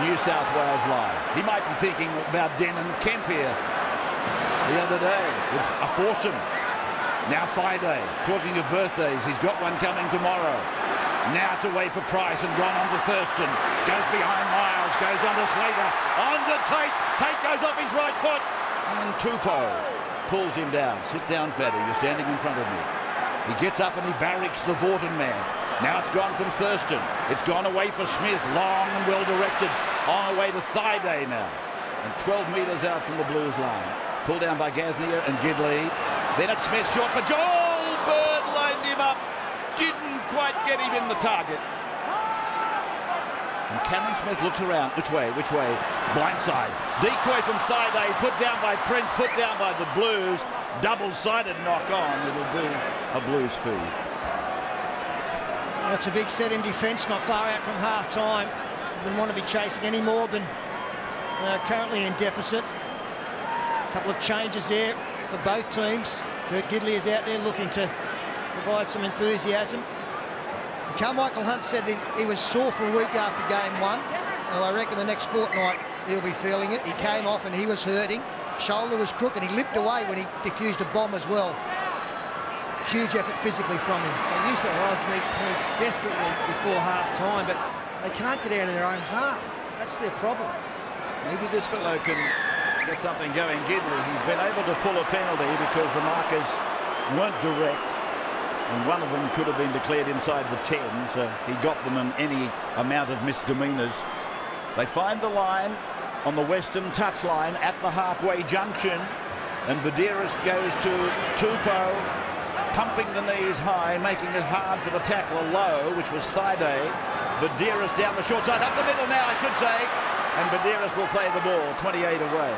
New South Wales line. He might be thinking about Denan Kemp here the other day. It's a foursome. Now Thaiday, talking of birthdays, he's got one coming tomorrow. Now it's away for Price and gone on to Thurston. Goes behind Myles, goes on to Slater, on to Tate. Tate goes off his right foot. And Tupou pulls him down. Sit down, Fatty, you're standing in front of me. He gets up and he barracks the Vautin man. Now it's gone from Thurston. It's gone away for Smith, long and well directed. On the way to Thaiday now. And 12 metres out from the Blues line. Pulled down by Gasnier and Gidley. Then it's Smith short for Joel. Bird lined him up. Didn't quite get him in the target. And Cameron Smith looks around. Which way? Which way? Blindside. Decoy from Thaiday. Put down by Prince. Put down by the Blues. Double-sided knock on. It'll be a Blues feed. That's a big set in defence, not far out from half time. Wouldn't want to be chasing any more than uh, currently in deficit. A couple of changes there for both teams. Kurt Gidley is out there looking to provide some enthusiasm. Karmichael Hunt said that he was sore for a week after game one. Well, I reckon the next fortnight he'll be feeling it. He came off and he was hurting. Shoulder was crooked. And he limped away when he defused a bomb as well. Huge effort physically from him. And New South Wales need points desperately before half time, but they can't get out of their own half. That's their problem. Maybe this fellow can get something going. Gidley, he's been able to pull a penalty because the markers weren't direct. And one of them could have been declared inside the 10, so he got them in any amount of misdemeanors. They find the line on the western touchline at the halfway junction. And Buderus goes to Tupou, pumping the knees high, making it hard for the tackler low, which was Thaiday. Buderus down the short side, up the middle now, I should say. And Buderus will play the ball, 28 away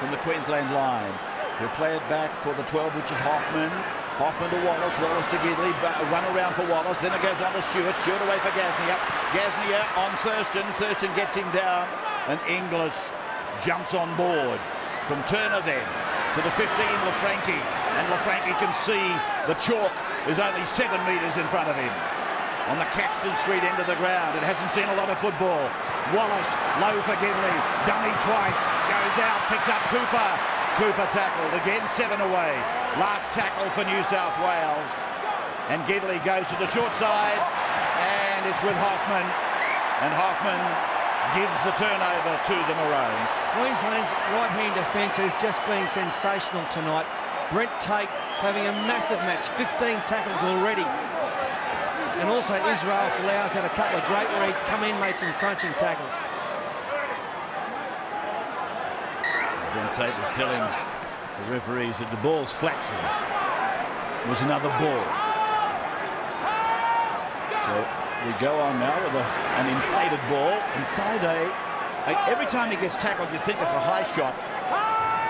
from the Queensland line. He'll play it back for the 12, which is Hoffman. Hoffman to Wallace, Wallace to Gidley, run around for Wallace, then it goes on to Stewart, Stewart away for Gasnier, Gasnier on Thurston, Thurston gets him down, and Inglis jumps on board. From Turner then to the 15, Laffranchi, and Laffranchi can see the chalk is only seven metres in front of him. On the Caxton Street end of the ground, it hasn't seen a lot of football. Wallace, low for Gidley, dummy twice, goes out, picks up Cooper, Cooper tackled, again seven away. Last tackle for New South Wales. And Gidley goes to the short side, and it's with Hoffman. And Hoffman gives the turnover to the Maroons. Queensland's right-hand defence has just been sensational tonight. Brent Tate having a massive match, 15 tackles already. And also Israel Folau's had a couple of great reads, come in, made some crunching tackles. Brent Tate was telling the referees that the ball's flat. It was another ball. So we go on now with a, an inflated ball. And Thaiday, every time he gets tackled, you think it's a high shot.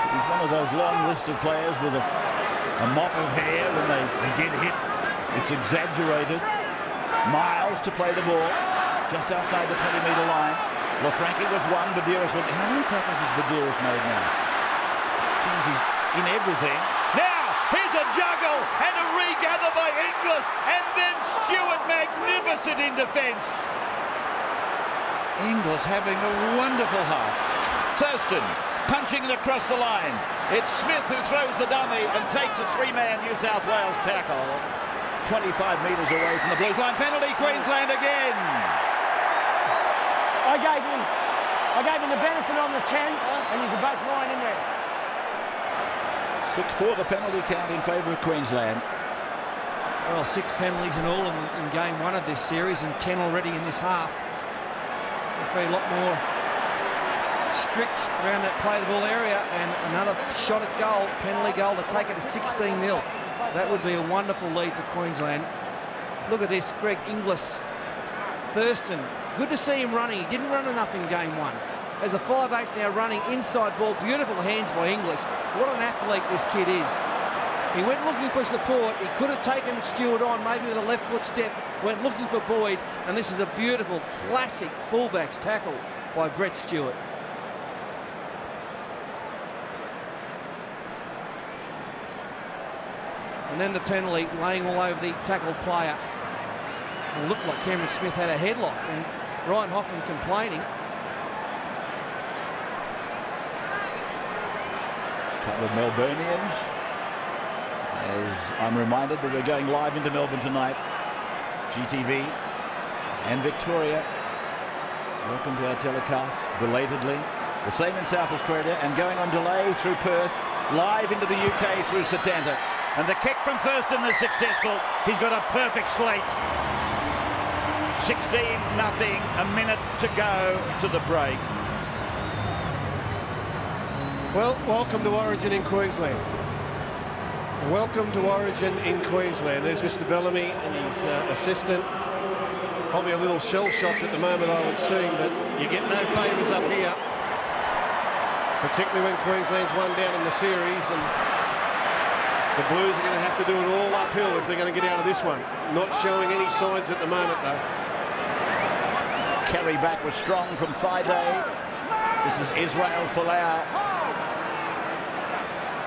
He's one of those long list of players with a, a mop of hair when they, they get hit. It's exaggerated. Myles to play the ball just outside the 20-metre line. Laffranchi was one, Buderus was... How many tackles has Buderus made now? Seems he's in everything. Now, here's a juggle and a regather by Inglis, and then Stewart magnificent in defence. Inglis having a wonderful half. Thurston punching it across the line. It's Smith who throws the dummy and takes a three-man New South Wales tackle. 25 metres away from the Blues line. Penalty, Queensland again. I gave him, I gave him the benefit on the 10, and he's both line in there. Six for the penalty count in favour of Queensland. Well, six penalties in all in, in, game one of this series, and 10 already in this half. Referee a lot more strict around that play the ball area, and another shot at goal, penalty goal to take it to 16 0 That would be a wonderful lead for Queensland. Look at this, Greg Inglis, Thurston, Good to see him running. He didn't run enough in game one. As a 5'8 now running inside ball, beautiful hands by Inglis. What an athlete this kid is. He went looking for support. He could have taken Stewart on, maybe with a left foot step, went looking for Boyd, and this is a beautiful, classic fullbacks tackle by Brett Stewart. And then the penalty, laying all over the tackled player. It looked like Cameron Smith had a headlock, and Ryan Hoffman complaining. A couple of Melburnians. As I'm reminded that we're going live into Melbourne tonight. GTV and Victoria. Welcome to our telecast, belatedly. The same in South Australia and going on delay through Perth, live into the UK through Setanta. And the kick from Thurston is successful. He's got a perfect slate. 16 nothing. A minute to go to the break. Well, welcome to Origin in Queensland. Welcome to Origin in Queensland. There's Mr. Bellamy and his uh, assistant Probably a little shell shocked at the moment, I would seem, but you get no favours up here. Particularly when Queensland's one down in the series and the Blues are going to have to do it all uphill if they're going to get out of this one. Not showing any signs at the moment, though. Carry back was strong from Thaiday. This is Israel Folau.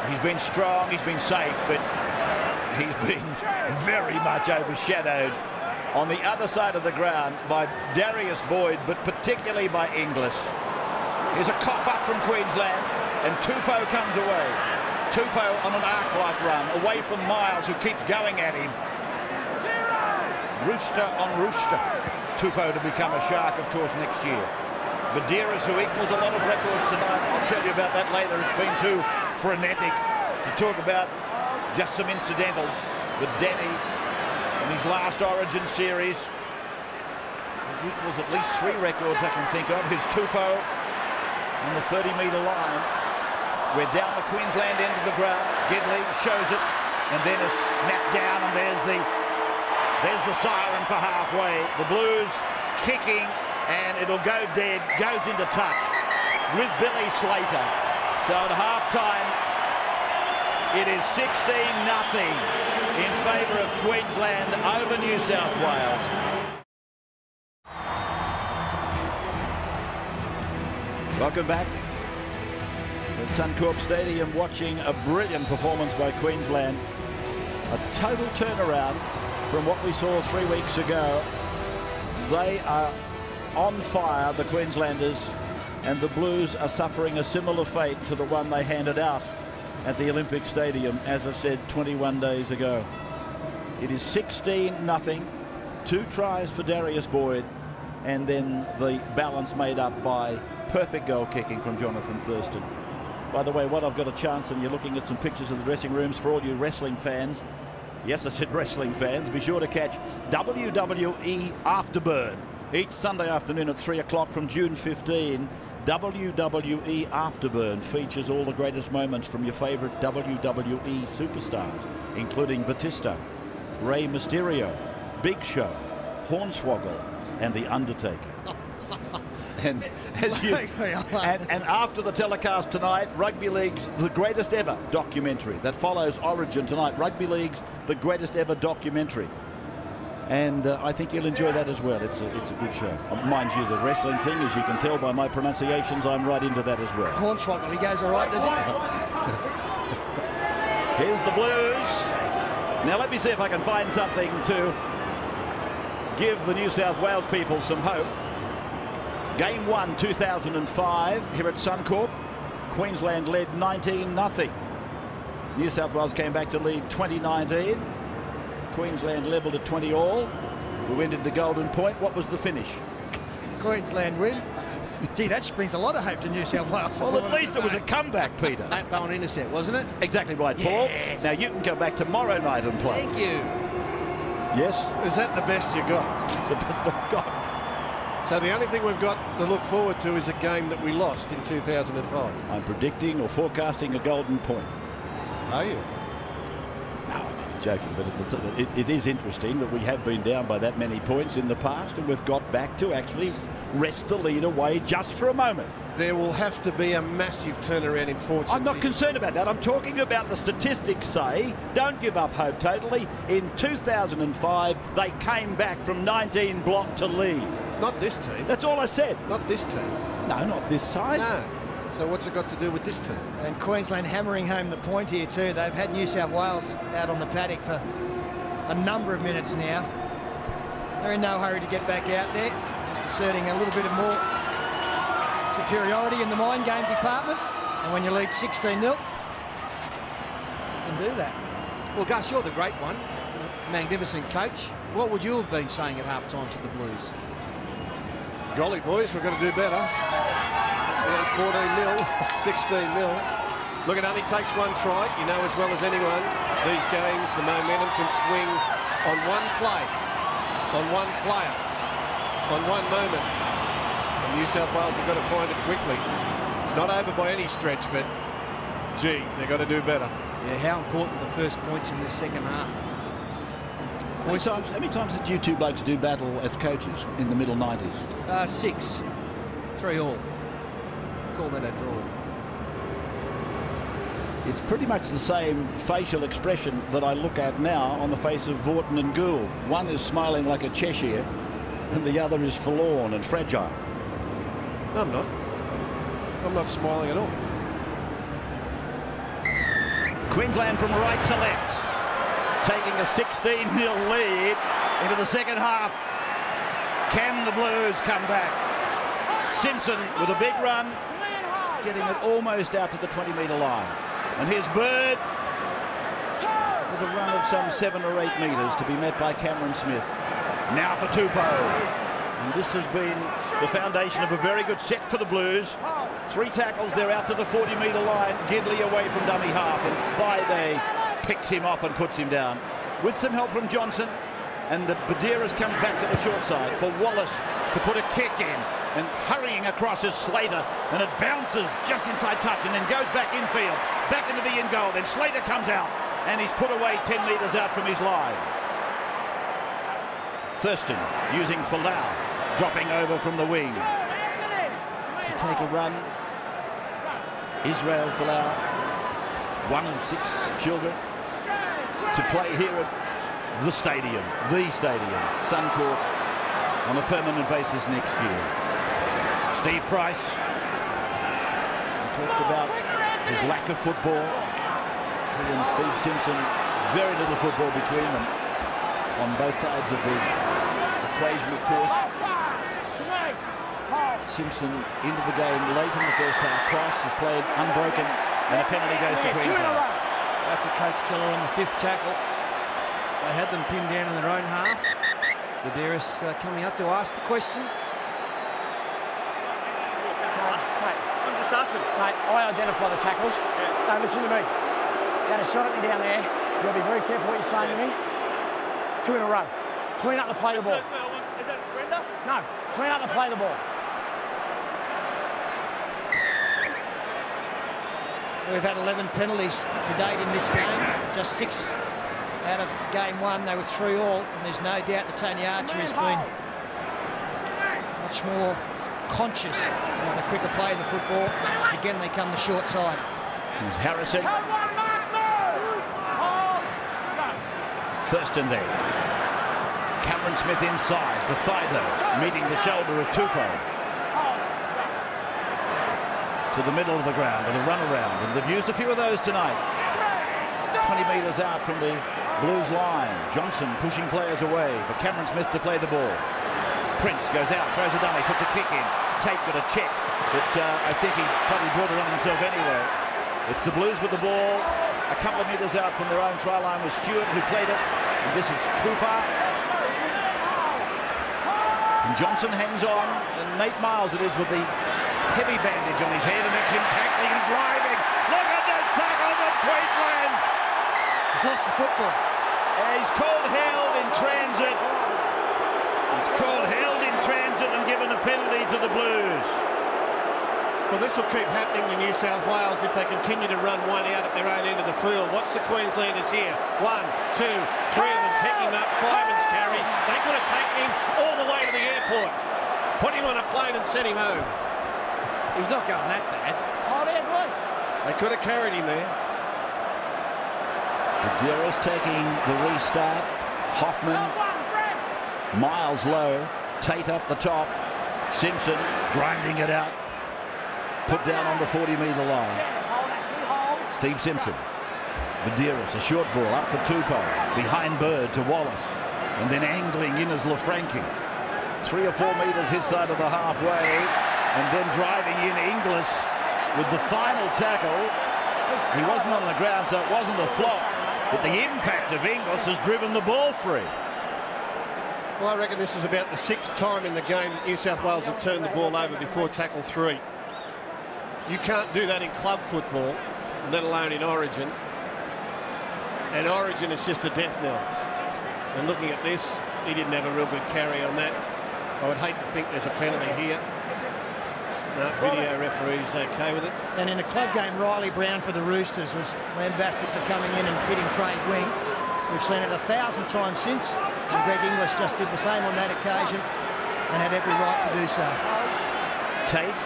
He's been strong, he's been safe, but he's been very much overshadowed on the other side of the ground by Darius Boyd, but particularly by Inglis. Here's a cough up from Queensland, and Tupou comes away. Tupou on an arc-like run, away from Myles, who keeps going at him. Rooster on Rooster. Tupou to become a Shark, of course, next year. Buderus, who equals a lot of records tonight. I'll tell you about that later. It's been too frenetic to talk about just some incidentals. But Danny, in his last Origin series, he equals at least three records I can think of. His Tupou on the 30-metre line. We're down the Queensland end of the ground. Gidley shows it, and then a snap down, and there's the there's the siren for halfway. The Blues kicking, and it'll go dead. Goes into touch with Billy Slater. So at half-time, it is 16 nothing in favour of Queensland over New South Wales. Welcome back at Suncorp Stadium watching a brilliant performance by Queensland. A total turnaround from what we saw three weeks ago. They are on fire, the Queenslanders, and the Blues are suffering a similar fate to the one they handed out at the Olympic Stadium, as I said 21 days ago. It is 16 nothing, two tries for Darius Boyd, and then the balance made up by perfect goal kicking from Johnathan Thurston. By the way, what I've got a chance, and you're looking at some pictures of the dressing rooms for all you wrestling fans. Yes, I said wrestling fans. Be sure to catch WWE Afterburn each Sunday afternoon at 3 o'clock from June 15. WWE Afterburn features all the greatest moments from your favourite WWE superstars, including Batista, Rey Mysterio, Big Show, Hornswoggle, and The Undertaker. and, as you, and, and after the telecast tonight, Rugby League's The Greatest Ever documentary that follows Origin tonight. Rugby League's The Greatest Ever documentary. And uh, I think you'll enjoy that as well. It's a, it's a good show. Uh, mind you, the wrestling thing, as you can tell by my pronunciations, I'm right into that as well. Hornswoggle, he goes all right, does he? Here's the Blues. Now let me see if I can find something to give the New South Wales people some hope. Game one, 2005, here at Suncorp. Queensland led 19-0. New South Wales came back to lead 2019. Queensland levelled at 20 all. We went into Golden Point. What was the finish? Queensland win. Gee, that brings a lot of hope to New South Wales. Well, at least it was a comeback, Peter. That Bowen intercept, wasn't it? Exactly right, Paul. Yes. Now you can come back tomorrow night and play. Thank you. Yes? Is that the best you got? It's the best I've got. So the only thing we've got to look forward to is a game that we lost in 2005. I'm predicting or forecasting a golden point. Are you? No, I'm joking, but it, it, is interesting that we have been down by that many points in the past and we've got back to actually rest the lead away just for a moment. There will have to be a massive turnaround in fortune. I'm not concerned about that. I'm talking about the statistics say, don't give up hope totally. In 2005, they came back from 19 block to lead. Not this team. That's all I said. Not this team. No, not this side. No. So what's it got to do with this team? And Queensland hammering home the point here too. They've had New South Wales out on the paddock for a number of minutes now. They're in no hurry to get back out there. Just asserting a little bit of more superiority in the mind game department. And when you lead 16 0, you can do that. Well, Gus, you're the great one. Magnificent coach. What would you have been saying at halftime to the Blues? Golly, boys, we've got to do better. 14 0, 16 0. Look, it only takes one try. You know as well as anyone, these games, the momentum can swing on one play, on one player, on one moment. And New South Wales have got to find it quickly. It's not over by any stretch, but gee, they've got to do better. Yeah, how important the first points in the second half. How many, times, how many times did you two blokes do battle as coaches in the middle 90s? Uh, six. Three all. Call that a draw. It's pretty much the same facial expression that I look at now on the face of Vautin and Gould. One is smiling like a Cheshire, and the other is forlorn and fragile. No, I'm not. I'm not smiling at all. Queensland from right to left, taking a 16-0 lead into the second half. Can the Blues come back? Simpson with a big run, getting it almost out to the 20-metre line. And here's Bird with a run of some seven or eight metres to be met by Cameron Smith. Now for Tupou. And this has been the foundation of a very good set for the Blues. Three tackles, they're out to the 40-metre line. Gidley away from dummy half, and Thaiday picks him off and puts him down. With some help from Johnson, and the Buderus comes back to the short side for Wallace to put a kick in. And hurrying across is Slater, and it bounces just inside touch and then goes back infield, back into the in goal. Then Slater comes out, and he's put away 10 metres out from his line. Thurston using Folau, dropping over from the wing to take a run. Israel Folau, one of six children, to play here at the stadium, the stadium, Suncorp, on a permanent basis next year. Steve Price we talked about his lack of football. He and Steve Simpson, very little football between them on both sides of the equation, of course. Simpson into the game late in the first half. Price has played unbroken, and a penalty goes to Queensland. That's a coach killer on the fifth tackle. They had them pinned down in their own half. Buderus uh, coming up to ask the question. Mate, I'm just asking. Mate, I identify the tackles. No, listen to me. You had a shot at me down there. You've got to be very careful what you're saying to me. Two in a row. Clean up the play the ball. Is that a surrender? No, clean up the play the ball. We've had 11 penalties to date in this game, just six out of game one. They were three all, and there's no doubt that Tony Archer has been much more conscious of the quicker play of the football. Again, they come the short side. Here's Harrison. Thurston there. Cameron Smith inside for Thaiday, meeting the shoulder of Tupou. To the middle of the ground with a run around, and they've used a few of those tonight. 20 metres out from the Blues line. Johnson pushing players away for Cameron Smith to play the ball. Prince goes out, throws a dummy, puts a kick in. Tate got a check, but uh, I think he probably brought it on himself anyway. It's the Blues with the ball, a couple of metres out from their own try line with Stewart, who played it. And this is Cooper. And Johnson hangs on, and Nate Myles it is with the heavy bandage on his head, and that's him tackling and driving. Look at this tackle from Queensland! He's lost the football. Uh, he's called held in transit. He's called held in transit and given a penalty to the Blues. Well, this will keep happening to New South Wales if they continue to run one out at their own end of the field. What's the Queenslanders here? One, two, three of them picking him up. Fireman's carry. They could have taken him all the way to the airport. Put him on a plane and sent him home. He's not going that bad. Hold it, boys. They could have carried him there. Buderus taking the restart. Hoffman, Myles low. Tate up the top. Simpson grinding it out. Put down on the 40 metre line. Hold, Ashley, hold. Steve Simpson. Buderus, a short ball up for Tupou. Behind Bird to Wallace. And then angling in as Laffranchi. Three or four metres his side of the halfway. And then driving in Inglis with the final tackle. He wasn't on the ground, so it wasn't a flop. But the impact of Inglis has driven the ball free. Well, I reckon this is about the sixth time in the game that New South Wales have turned the ball over before tackle three. You can't do that in club football, let alone in Origin. And Origin is just a death knell. And looking at this, he didn't have a real good carry on that. I would hate to think there's a penalty here. Uh, no, video referee's okay with it. And in a club game, Riley Brown for the Roosters was lambasted for coming in and hitting Craig Wing. We've seen it a thousand times since. And Greg Inglis just did the same on that occasion and had every right to do so. Tate.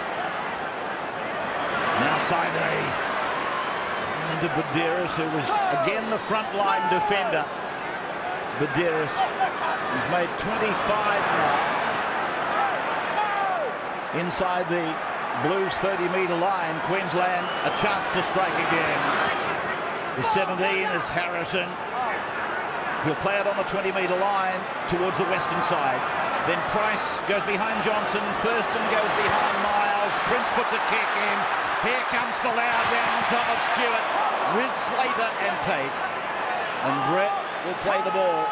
Now Thaiday. Into Buderus, who was again the front-line defender. Buderus has made 25 now. Inside the Blues 30-metre line, Queensland a chance to strike again. The 17 is Harrison. He'll play it on the 20-metre line towards the western side. Then Price goes behind Johnson. Thurston goes behind Myles. Prince puts a kick in. Here comes Folau down on top of Stewart with Slater and Tate. And Brett will play the ball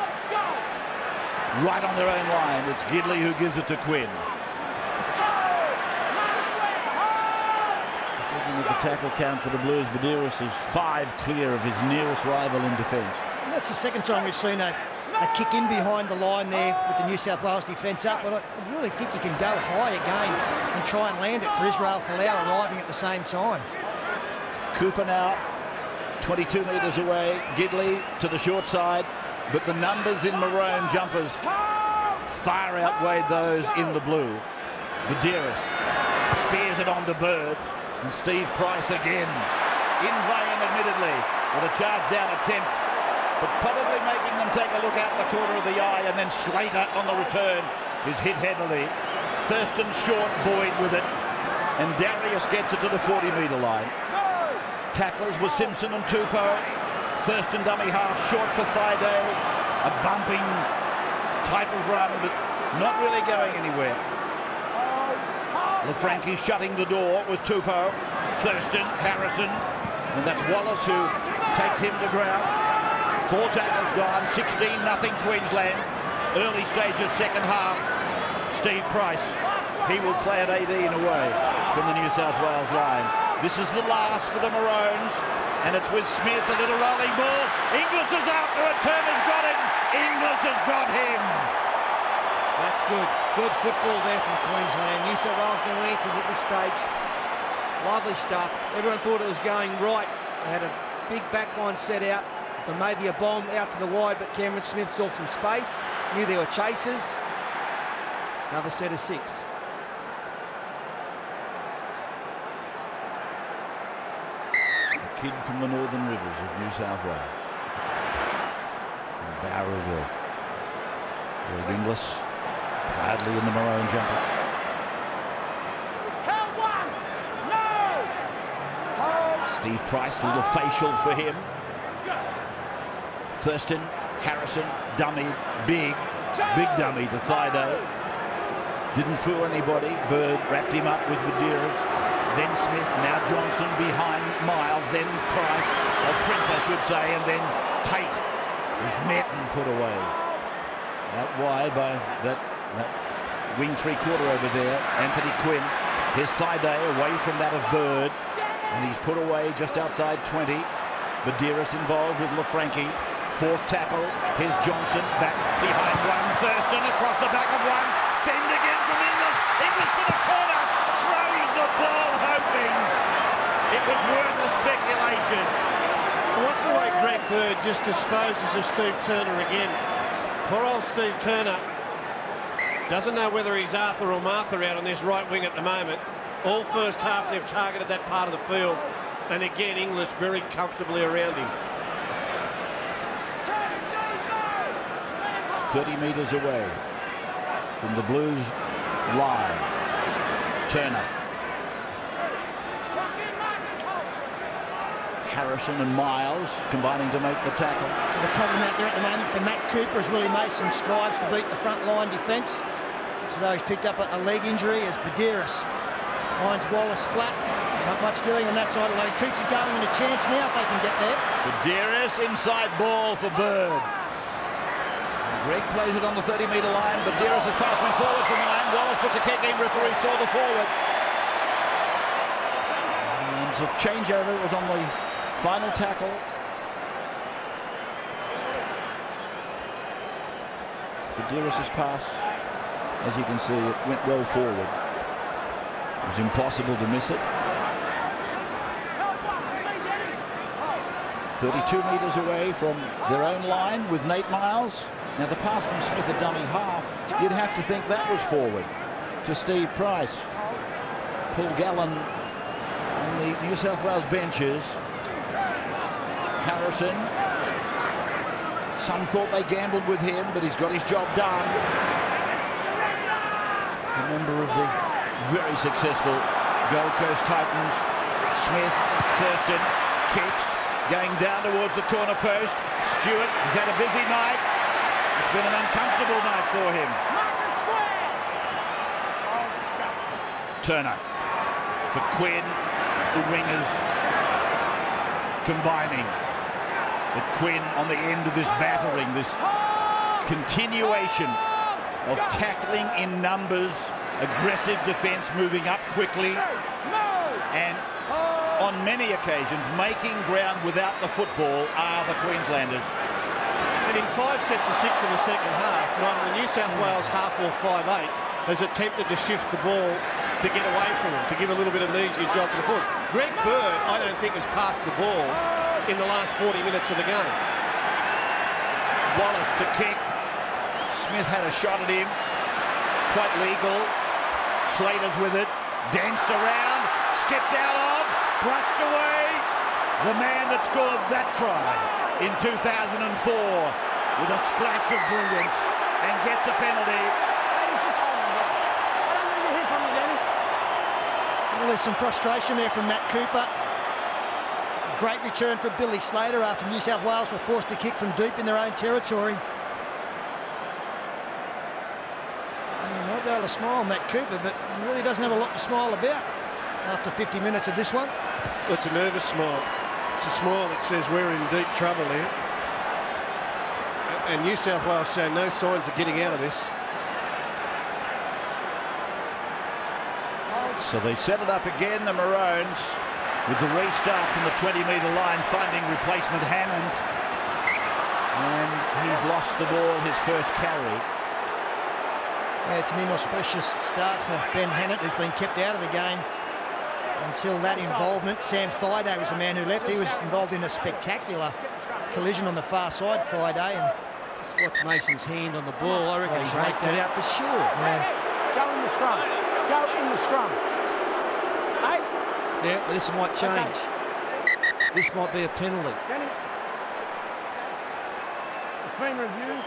right on their own line. It's Gidley who gives it to Quinn. Just looking at the tackle count for the Blues, Buderus is five clear of his nearest rival in defence. That's the second time we've seen a, a kick in behind the line there with the New South Wales defence up, but I, I really think you can go high again and try and land it for Israel Folau arriving at the same time. Cooper now 22 metres away. Gidley to the short side, but the numbers in maroon jumpers far outweighed those in the blue. Buderus spears it onto Bird, and Steve Price again. In vain, admittedly, with a charge down attempt, but probably making them take a look out the corner of the eye, and then Slater on the return is hit heavily. Thurston short, Boyd with it, and Darius gets it to the 40-metre line. Tacklers were Simpson and Tupou. Thurston dummy half short for Thaiday. A bumping type of run, but not really going anywhere. Laffranchi shutting the door with Tupou. Thurston, Harrison, and that's Wallace who takes him to ground. Four tackles gone, 16 nothing Queensland. Early stages, second half. Steve Price, he will play at 18 away from the New South Wales line. This is the last for the Maroons, and it's with Smith, a little rolling ball. Inglis is after it, Turner's got it, Inglis has got him. That's good. Good football there from Queensland. New South Wales no answers at this stage. Lovely stuff. Everyone thought it was going right. They had a big backline set out for maybe a bomb out to the wide, but Cameron Smith saw some space, knew there were chasers. Another set of six. A kid from the Northern Rivers of New South Wales. From Bowraville. Greg Inglis, proudly in the maroon jumper. One, no. Steve Price, a little facial for him. Thurston, Harrison, dummy, big, big dummy to Thaiday. Didn't fool anybody. Bird wrapped him up with Buderus. Then Smith, now Johnson behind Myles, then Price, or Prince I should say, and then Tate is met and put away. Out wide by that, that wing three-quarter over there, Anthony Quinn. His Thaiday away from that of Bird, and he's put away just outside 20. Buderus involved with Laffranchi. Fourth tackle, here's Johnson back behind one. Thurston across the back of one. Fend again from Inglis. Inglis for the corner. Throws the ball hoping it was worth a speculation. What's the way Greg Bird just disposes of Steve Turner again? Poor old Steve Turner doesn't know whether he's Arthur or Martha out on this right wing at the moment. All first half they've targeted that part of the field. And again, Inglis very comfortably around him. 30 metres away from the Blues line. Turner. Harrison and Myles combining to make the tackle. The problem out there at the moment for Matt Cooper as Willie Mason strives to beat the front line defence. Though he's picked up a, leg injury as Buderus finds Wallace flat. Not much doing on that side, although he keeps it going and a chance now if they can get there. Buderus inside ball for Bird. Greg plays it on the 30 metre line. Buderus has passed one forward for nine. Wallace puts a kick in. Referee saw the forward. And it's a changeover. It was on the final tackle. Buderus' pass, as you can see, it went well forward. It was impossible to miss it. 32 metres away from their own line with Nate Myles. Now, the pass from Smith, a dummy half, you'd have to think that was forward to Steve Price. Paul Gallen on the New South Wales benches. Harrison. Some thought they gambled with him, but he's got his job done. A member of the very successful Gold Coast Titans. Smith, Thurston, kicks, going down towards the corner post. Stewart has had a busy night. It's been an uncomfortable night for him. Turner for Quinn. The wingers combining. But Quinn on the end of this battering, this continuation of tackling in numbers, aggressive defence moving up quickly, and on many occasions making ground without the football are the Queenslanders. And in five sets of six in the second half, neither the New South Wales half or 5-8 has attempted to shift the ball to get away from them, to give a little bit of an easier job to the foot. Greg Bird, I don't think, has passed the ball in the last 40 minutes of the game. Wallace to kick. Smith had a shot at him. Quite legal. Slater's with it. Danced around. Skipped out of. Brushed away. The man that scored that try in 2004 with a splash of brilliance and gets a penalty. Well, there's some frustration there from Matt Cooper. Great return for Billy Slater after New South Wales were forced to kick from deep in their own territory. He might be able to smile, Matt Cooper, but he really doesn't have a lot to smile about after 50 minutes of this one. It's a nervous smile. It's a smile that says we're in deep trouble here. And New South Wales show no signs of getting out of this. So they set it up again, the Maroons, with the restart from the 20-metre line, finding replacement Hannant. And he's lost the ball, his first carry. Yeah, it's an inauspicious start for Ben Hannant, who's been kept out of the game until that involvement. Sam Thaiday was the man who left. He was involved in a spectacular collision on the far side, Thaiday. And Watch Mason's hand on the ball. I reckon Yeah, he's he's raked raked that out for sure. yeah, Go in the scrum. Go in the scrum. Hey, Now, this might change. This might be a penalty. Danny. It's been reviewed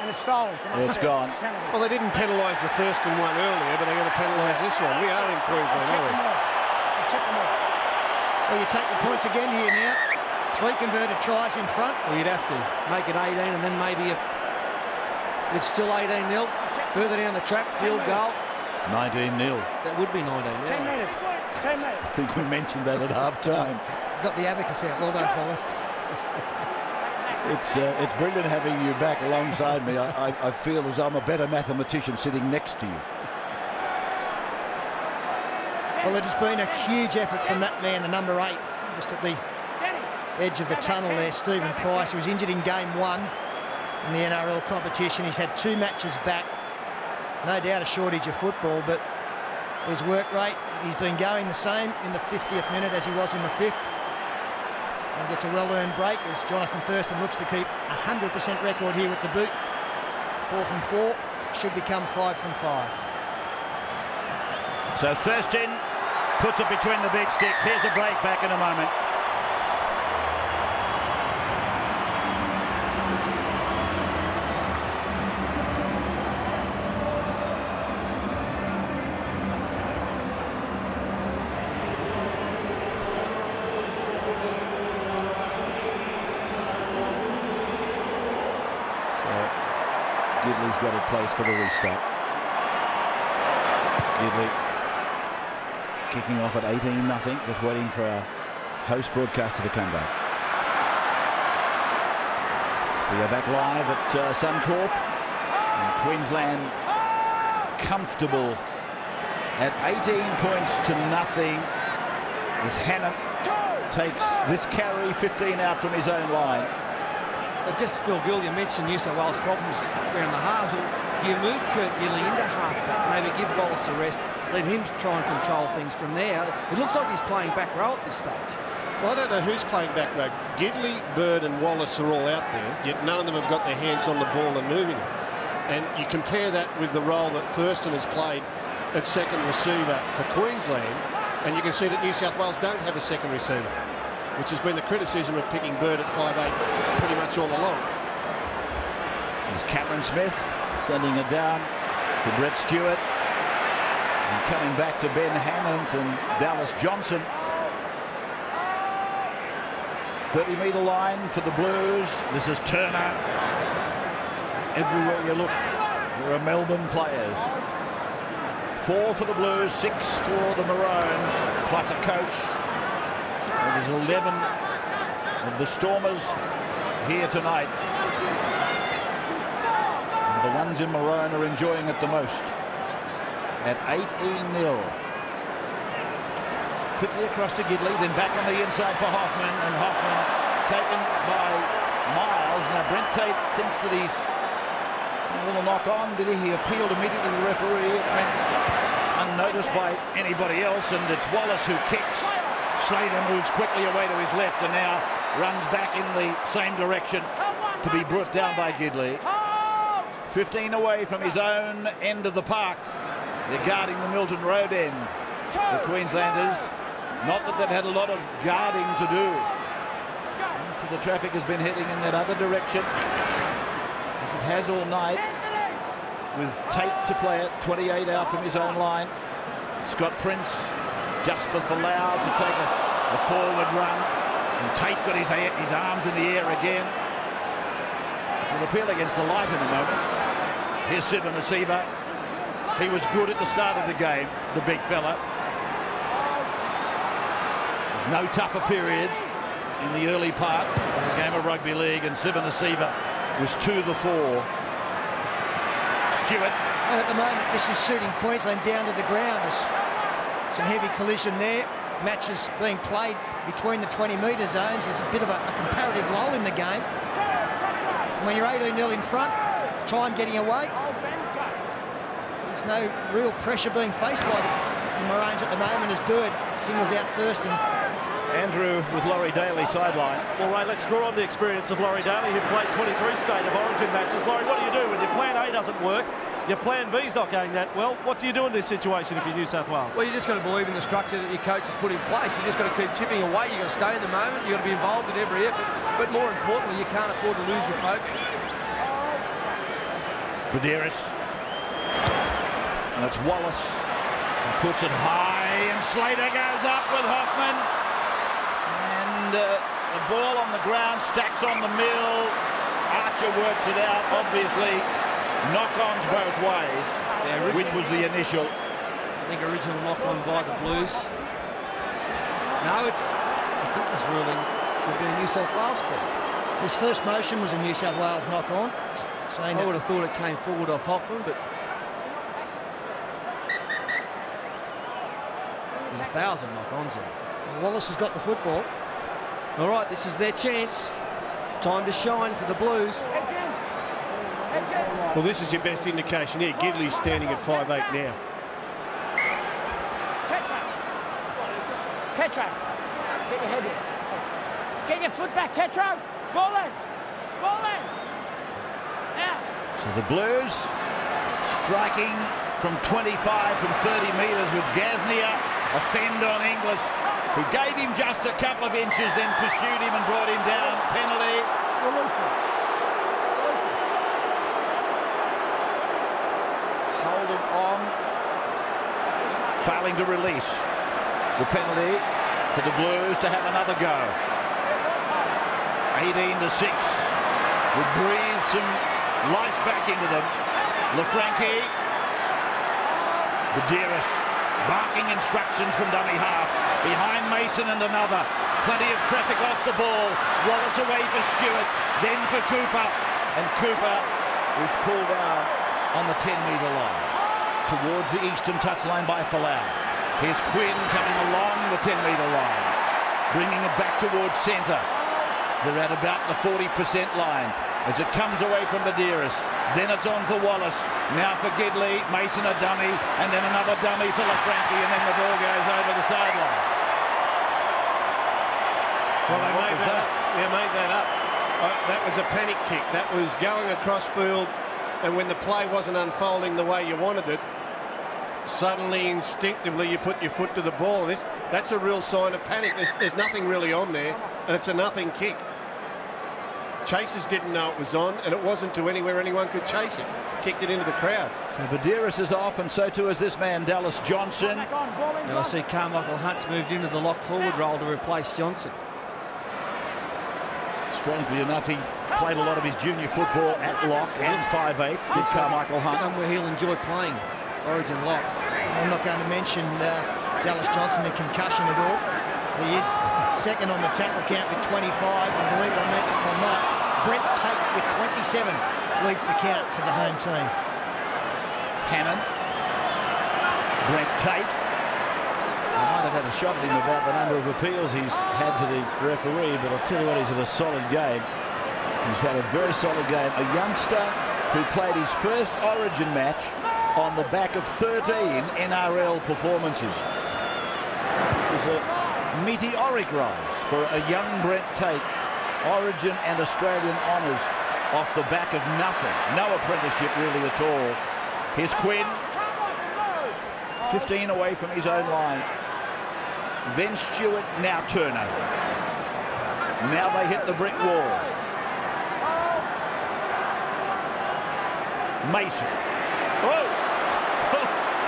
and it's stolen from It's upstairs. gone. Penalty. Well, they didn't penalise the Thurston one earlier, but they're going to penalise this one. We are in Queensland, aren't we? all. I've checked them all. well, you take the points again here now. Three converted tries in front. Well, you'd have to make it 18 and then maybe a, it's still 18 nil. Further down the track, field goal. 19 0. That would be 19 nil. 10 metres. 10 metres. I think we mentioned that at half time. Got the abacus out. Well done, fellas. It's uh, it's brilliant having you back alongside me. I, I, I feel as I'm a better mathematician sitting next to you. Well, it has been a huge effort from that man, the number eight, just at the edge of the tunnel there, Stephen Price. He was injured in game one in the NRL competition. He's had two matches back. No doubt a shortage of football, but his work rate, he's been going the same in the 50th minute as he was in the fifth. And gets a well-earned break as Jonathan Thurston looks to keep a 100% record here with the boot. Four from four, should become five from five. So Thurston puts it between the big sticks. Here's a break back in a moment. So Gidley's got a place for the restart. Gidley kicking off at 18 nothing, just waiting for our host broadcaster to come back. We are back live at uh, Suncorp. And Queensland comfortable at 18 points to nothing as Hannant takes this carry 15 out from his own line. Uh, just Phil Gould, you mentioned New South Wales problems around the halves. Do you move Kurt Gidley into halfback? Maybe give Wallace a rest, let him try and control things from there. It looks like he's playing back row at this stage. Well, I don't know who's playing back row. Gidley, Bird and Wallace are all out there, yet none of them have got their hands on the ball and moving it. And you compare that with the role that Thurston has played at second receiver for Queensland, and you can see that New South Wales don't have a second receiver, which has been the criticism of picking Bird at 5'8 pretty much all along. There's Cameron Smith sending it down for Brett Stewart. And coming back to Ben Hannant and Dallas Johnson. 30 metre line for the Blues. This is Turner. Everywhere you look, there are Melbourne players. Four for the Blues, six for the Maroons, plus a coach. There's 11 of the Stormers here tonight. The ones in Maroon are enjoying it the most. At 18-0 quickly across to Gidley, then back on the inside for Hoffman, and Hoffman taken by Myles. Now Brent Tate thinks that he's a little knock on. Did he? He appealed immediately to the referee. It went unnoticed by anybody else, and it's Wallace who kicks. Slater moves quickly away to his left and now runs back in the same direction to be brought down by Gidley. 15 away from his own end of the park. They're guarding the Milton Road end. The Queenslanders not that they've had a lot of guarding to do. Most of the traffic has been heading in that other direction, as it has all night, with Tate to play it, 28 out from his own line. Scott Prince just for Folau to take a, a forward run. And Tate's got his, his arms in the air again. Will appeal against the light in a moment. Here's Civoniceva. He was good at the start of the game, the big fella. There's No tougher period in the early part of the game of rugby league, and Civoniceva was to the fore. Stewart. And at the moment, this is suiting Queensland down to the ground. There's some heavy collision there. Matches being played between the 20-metre zones. There's a bit of a, a comparative lull in the game. When you're 18-0 in front, time getting away. There's no real pressure being faced by the Maroons at the moment as Bird singles out Thurston Andrew with Laurie Daley sideline. All right, let's draw on the experience of Laurie Daley, who played 23 state of origin matches. Laurie, what do you do when your plan A doesn't work? Your plan B's not going that well. What do you do in this situation if you're New South Wales? Well, you're just got to believe in the structure that your coach has put in place. You're just got to keep chipping away. You've got to stay in the moment. You've got to be involved in every effort. But more importantly, you can't afford to lose your focus. Buderus. And it's Wallace who puts it high, and Slater goes up with Hoffman and uh, the ball on the ground stacks on the mill. Archer works it out, obviously. Knock-ons both ways, yeah, which was the initial. I think original knock-on by the Blues. No, it's, I think this ruling should be a New South Wales fault. His first motion was a New South Wales knock-on. I would have thought it came forward off Hoffman, but there's a thousand knock-ons in. Wallace has got the football. All right, this is their chance. Time to shine for the Blues. Well, this is your best indication here. Gidley's standing at 5'8 now. Petro. Petro. Get your head in. Get your foot back, Petro. Ball in. Ball in. So the Blues striking from 25 from 30 metres with Gasnier, a fend on Inglis who gave him just a couple of inches, then pursued him and brought him down. Penalty. Release him. Release him. Holding on. Failing to release the penalty for the Blues to have another go. 18 to 6. Would breathe some life back into them. Laffranchi. Buderus barking instructions from dummy half. Behind Mason and another. Plenty of traffic off the ball. Wallace away for Stewart. Then for Cooper. And Cooper is pulled out on the 10-metre line. Towards the eastern touchline by Folau. Here's Quinn coming along the 10-metre line. Bringing it back towards centre. They're at about the 40% line as it comes away from Buderus. Then it's on for Wallace. Now for Gidley. Mason a dummy. And then another dummy for Laffranchi. And then the ball goes over the sideline. Well, they made that, that? up. They made that up. Uh, that was a panic kick. That was going across field, and when the play wasn't unfolding the way you wanted it, suddenly, instinctively, you put your foot to the ball. And that's a real sign of panic. There's, there's nothing really on there, and it's a nothing kick. Chasers didn't know it was on, and it wasn't to anywhere anyone could chase it. Kicked it into the crowd. So Buderus is off, and so too is this man, Dallas Johnson. And I see Karmichael Hunt's moved into the lock forward role to replace Johnson. Strangely enough, he played a lot of his junior football at lock and 5'8", did Karmichael Hunt. Somewhere he'll enjoy playing Origin lock. I'm not going to mention uh, Dallas Johnson and concussion at all. He is second on the tackle count with 25, and believe it or not, or not Brent Tate with 27 leads the count for the home team. Cannon, Brent Tate. I might have had a shot at him about the number of appeals he's had to the referee, but I'll tell you what, he's had a solid game. He's had a very solid game. A youngster who played his first Origin match on the back of 13 NRL performances. Meteoric rise for a young Brent Tate. Origin and Australian honours off the back of nothing. No apprenticeship really at all. Here's Quinn. 15 away from his own line. Then Stewart, now Turner. Now they hit the brick wall. Mason. Oh!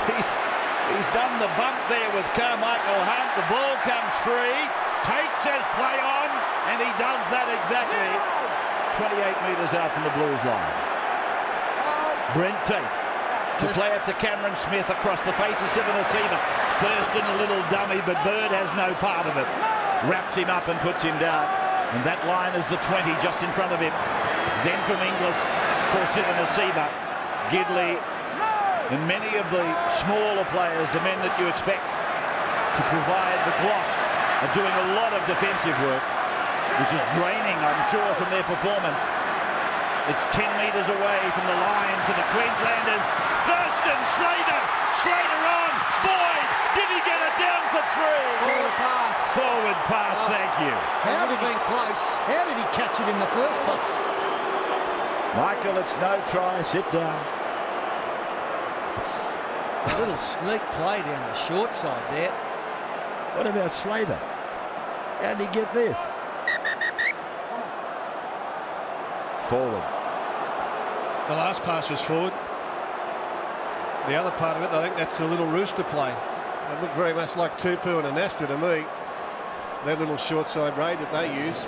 he's, he's done the bump there with Karmichael Hunt. The ball comes free. Tate says play on, and he does that exactly 28 metres out from the Blues line. Brent Tate to play it to Cameron Smith across the face of Civoniceva. Thurston a little dummy, but Bird has no part of it. Wraps him up and puts him down. And that line is the 20 just in front of him. Then from Inglis for Civoniceva. Gidley and many of the smaller players, the men that you expect to provide the gloss, are doing a lot of defensive work, which is draining, I'm sure, from their performance. It's 10 metres away from the line for the Queenslanders. Thurston, Slater, Slater on. Boyd, did he get it down for three? Forward pass. Forward pass, oh. thank you. How did, have he, been close. how did he catch it in the first place? Michael, it's no try. Sit down. A little sneak play down the short side there. What about Slater? How did he get this? Forward. The last pass was forward. The other part of it, I think that's the little rooster play. It looked very much like Tupou and Anasta to me. Their little short side raid that they use.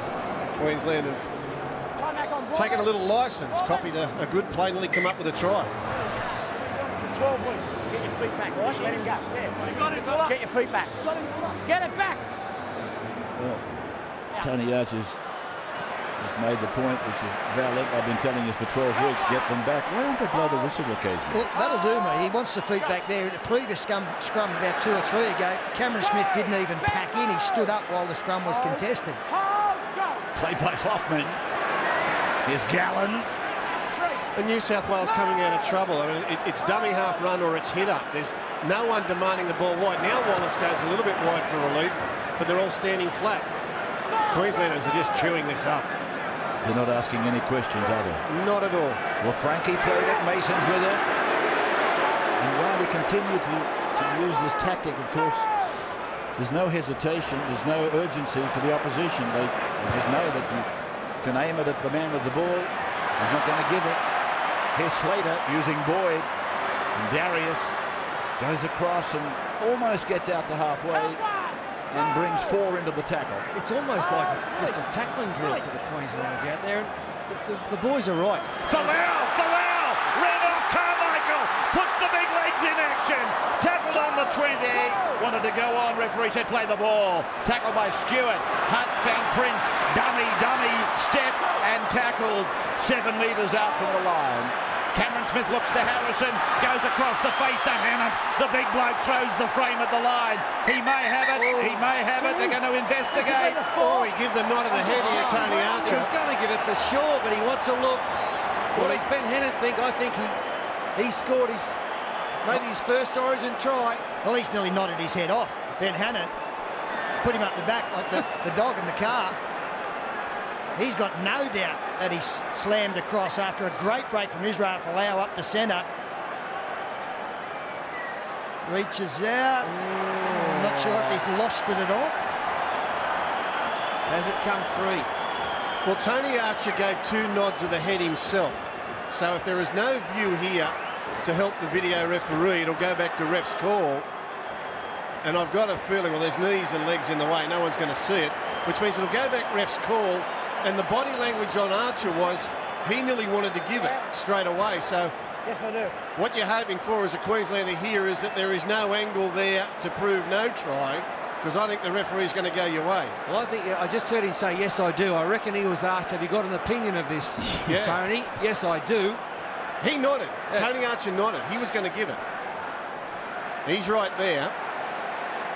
Queensland have taken a little licence, copied a, a good play, nearly come up with a try. 12 weeks. Get your feet back, right? Let him go. There. Get your feet back. Get it back. Well, Tony Archer's has made the point, which is valid. I've been telling you for 12 weeks, get them back. Why don't they blow the whistle occasionally? Well, that'll do me. He wants the feet back there. At the previous scrum, scrum about two or three ago, Cameron Smith didn't even pack in. He stood up while the scrum was contested. Hold, go. Play by Hoffman. Here's Gallen. And New South Wales coming out of trouble. I mean, it, it's dummy half run or it's hit up. There's no one demanding the ball wide. Now Wallace goes a little bit wide for relief, but they're all standing flat. Queenslanders are just chewing this up. They're not asking any questions, are they? Not at all. Well, Frankie played it. Mason's with it. And while we continue to, to use this tactic, of course, there's no hesitation, there's no urgency for the opposition. They, they just know that if you can aim it at the man with the ball, he's not going to give it. Here's Slater using Boyd. And Darius goes across and almost gets out to halfway and brings four into the tackle. It's almost like it's oh, just a tackling drill for the Queenslanders out there. And the, the, the boys are right. Folau, Folau, ran off Karmichael, puts the big legs in action, tackled on the 20, wanted to go on, referee said play the ball, tackled by Stewart, Hunt found Prince, dummy, dummy, step and tackled seven metres out from the line. Cameron Smith looks to Harrison, goes across the face to Hannant. The big bloke throws the frame at the line. He may have it, he oh. may have it. They're going to investigate. Oh, he give the nod of the head here, Tony Archer. He's going to give it for sure, but he wants to look. What does Ben Hannant think? I think he he scored his maybe his first Origin try. Well, he's nearly nodded his head off. Ben Hannant. put him up the back like the, the dog in the car. He's got no doubt that he's slammed across after a great break from Israel Folau up the centre. Reaches out. I'm not sure if he's lost it at all. Has it come free? Well, Tony Archer gave two nods of the head himself. So if there is no view here to help the video referee, it'll go back to ref's call. And I've got a feeling, well, there's knees and legs in the way. No one's going to see it, which means it'll go back ref's call. And the body language on Archer was he nearly wanted to give it straight away. So Yes, I do. what you're hoping for as a Queenslander here is that there is no angle there to prove no try, because I think the referee's going to go your way. Well, I think I just heard him say, yes, I do. I reckon he was asked, have you got an opinion of this, Yeah. Tony? Yes, I do. He nodded. Yeah. Tony Archer nodded. He was going to give it. He's right there.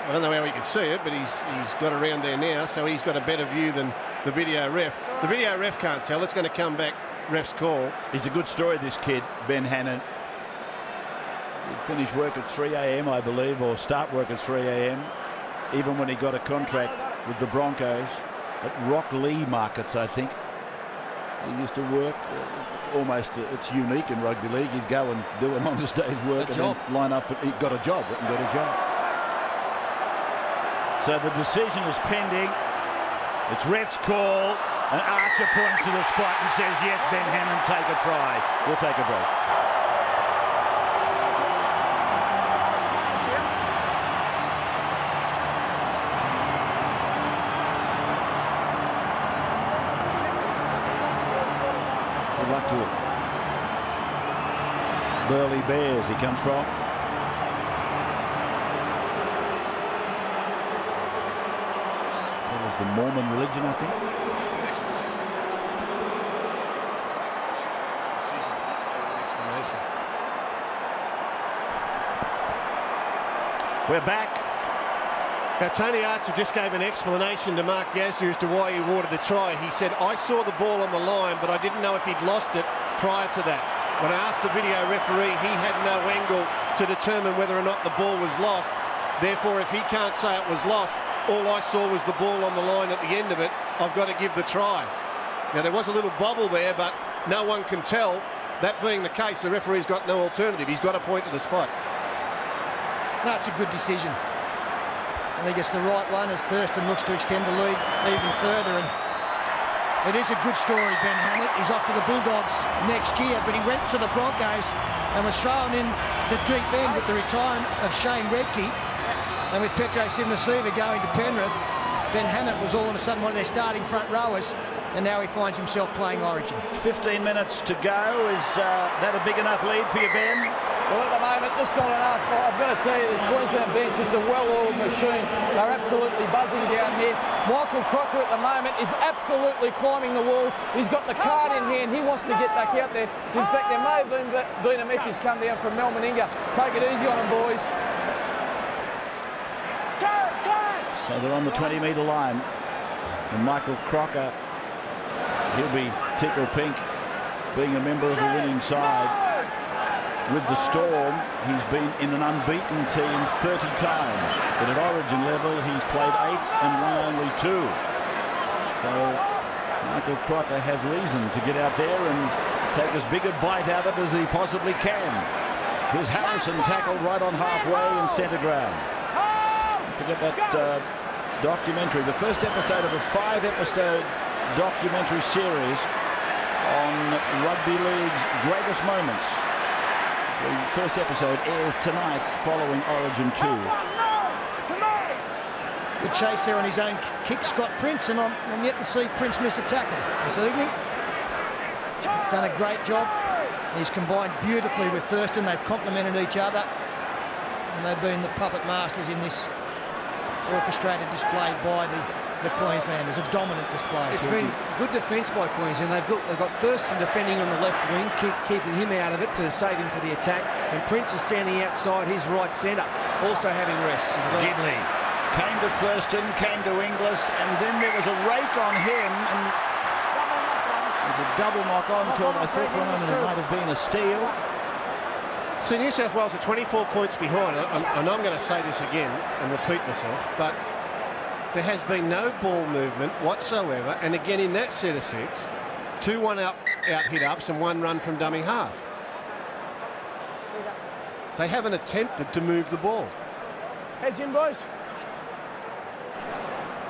I don't know how he can see it, but he's he's got around there now, so he's got a better view than the video ref. The video ref can't tell. It's going to come back ref's call. He's a good story, this kid, Ben Hannant. He'd finish work at 3 a.m., I believe, or start work at 3 a.m., even when he got a contract with the Broncos at Rocklea Markets, I think. He used to work uh, almost, uh, it's unique in rugby league. He'd go and do an honest day's work A and job. then line up. For, he got a job, went and got a job. So the decision is pending. It's ref's call, and Archer points to the spot and says, yes, Ben Hannant, take a try. We'll take a break. Good luck to him. Burleigh Bears he comes from. Follows the Mormon religion, I think. We're back. Now, Tony Archer just gave an explanation to Mark Gasnier as to why he awarded the try. He said, I saw the ball on the line, but I didn't know if he'd lost it prior to that. When I asked the video referee, he had no angle to determine whether or not the ball was lost. Therefore, if he can't say it was lost, all I saw was the ball on the line at the end of it. I've got to give the try. Now, there was a little bubble there, but no one can tell. That being the case, the referee's got no alternative. He's got to point to the spot. No, a good decision. I think it's the right one as Thurston looks to extend the lead even further. And it is a good story, Ben Hannant. He's off to the Bulldogs next year, but he went to the Broncos and was thrown in the deep end with the retirement of Shane Webcke. And with Petro Civoniceva going to Penrith, Ben Hannant was all of a sudden one of their starting front rowers, and now he finds himself playing Origin. 15 minutes to go. Is uh, that a big enough lead for you, Ben? Well, at the moment, just not enough. I've got to tell you, this Queensland bench, it's a well-oiled machine. They're absolutely buzzing down here. Michael Crocker at the moment is absolutely climbing the walls. He's got the card in hand. He wants to get back out there. In fact, there may have been, been a message come down from Mal Meninga. Take it easy on him, boys. So they're on the 20 metre line. And Michael Crocker, he'll be tickle pink being a member of the winning side. With the Storm, he's been in an unbeaten team 30 times. But at origin level, he's played eight and won only two. So Michael Crocker has reason to get out there and take as big a bite out of it as he possibly can. Here's Harrison tackled right on halfway in centre ground. Forget that uh, documentary, the first episode of a five-episode documentary series on rugby league's greatest moments. The first episode airs tonight following Origin 2. Good chase there on his own kick, Scott Prince, and I'm, I'm yet to see Prince miss a tackle this evening. Done a great job. He's combined beautifully with Thurston. They've complemented each other. And they've been the puppet masters in this orchestrated display by the, the Queenslanders. A dominant display. It's been good defence by Queensland. They've got they've got Thurston defending on the left wing, keep, keeping him out of it to save him for the attack. And Prince is standing outside his right centre, also having rests as well. Gidley came to Thurston, came to Inglis, and then there was a rake on him, and there's a double knock on called. I thought for a moment it might have been a steal. So New South Wales are 24 points behind, and and I'm going to say this again and repeat myself, but there has been no ball movement whatsoever. And again, in that set of six, two one up out hit ups and one run from dummy half. They haven't attempted to move the ball. Heads in, boys.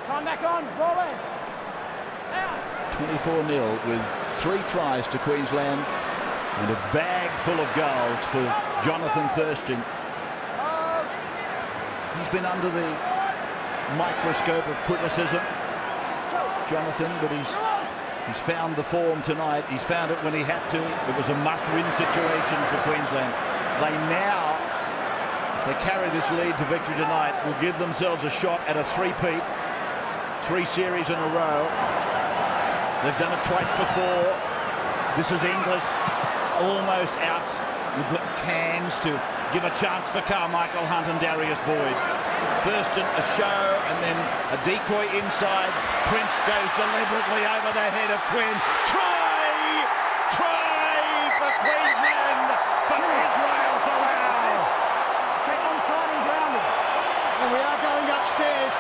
Time back on. Ball in. Out. 24-0 with three tries to Queensland and a bag full of goals for Jonathan Thurston. He's been under the microscope of criticism, Jonathan, but he's he's found the form tonight. He's found it when he had to. It was a must-win situation for Queensland. They now, if they carry this lead to victory tonight, will give themselves a shot at a three-peat, three series in a row. They've done it twice before. This is Inglis almost out with the hands to give a chance for Karmichael Hunt and Darius Boyd. Thurston a show and then a decoy inside. Prince goes deliberately over the head of Quinn. Try! Try for Queensland for Israel Folau. Take on side and grounded. And we are going upstairs.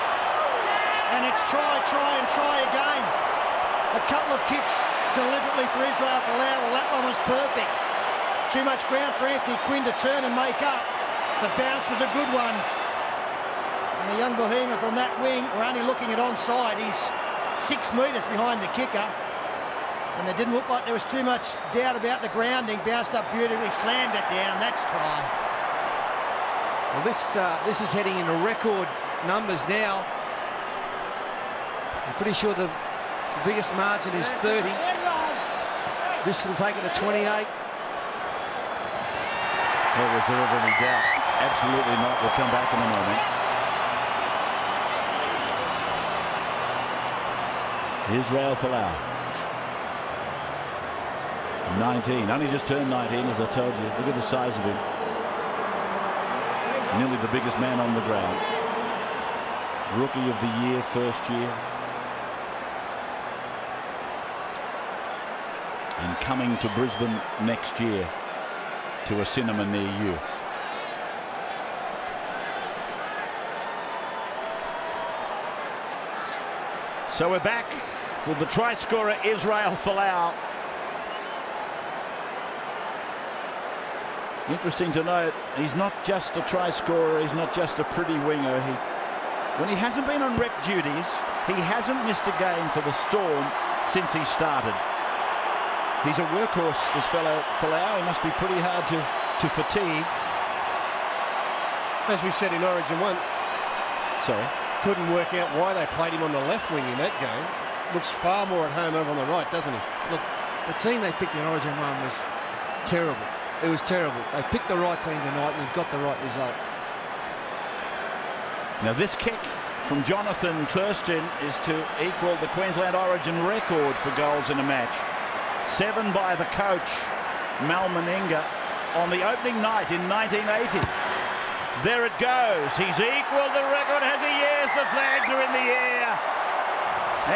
And it's try, try and try again. A couple of kicks deliberately for Israel Folau. Well, that one was perfect. Too much ground for Anthony Quinn to turn and make up. The bounce was a good one. And the young behemoth on that wing, we're only looking at onside. He's six metres behind the kicker. And it didn't look like there was too much doubt about the grounding. Bounced up beautifully, slammed it down. That's try. Well, this uh, this is heading into record numbers now. I'm pretty sure the, the biggest margin is 30. This will take it to 28. Well, was there ever any doubt? Absolutely not. We'll come back in a moment. Israel Folau. 19. Only just turned 19, as I told you. Look at the size of him. Nearly the biggest man on the ground. Rookie of the year, first year. And coming to Brisbane next year to a cinema near you. So we're back with the try scorer Israel Folau. Interesting to note, he's not just a try scorer, he's not just a pretty winger. He, when he hasn't been on rep duties, he hasn't missed a game for the Storm since he started. He's a workhorse, this fellow Folau. He must be pretty hard to, to fatigue. As we said in Origin 1, Sorry. couldn't work out why they played him on the left wing in that game. Looks far more at home over on the right, doesn't he? Look, the team they picked in Origin 1 was terrible. It was terrible. They picked the right team tonight and we've got the right result. Now this kick from Jonathan Thurston is to equal the Queensland Origin record for goals in a match. Seven by the coach, Mal Meninga, on the opening night in 1980. There it goes. He's equalled the record, has he? Yes, the flags are in the air.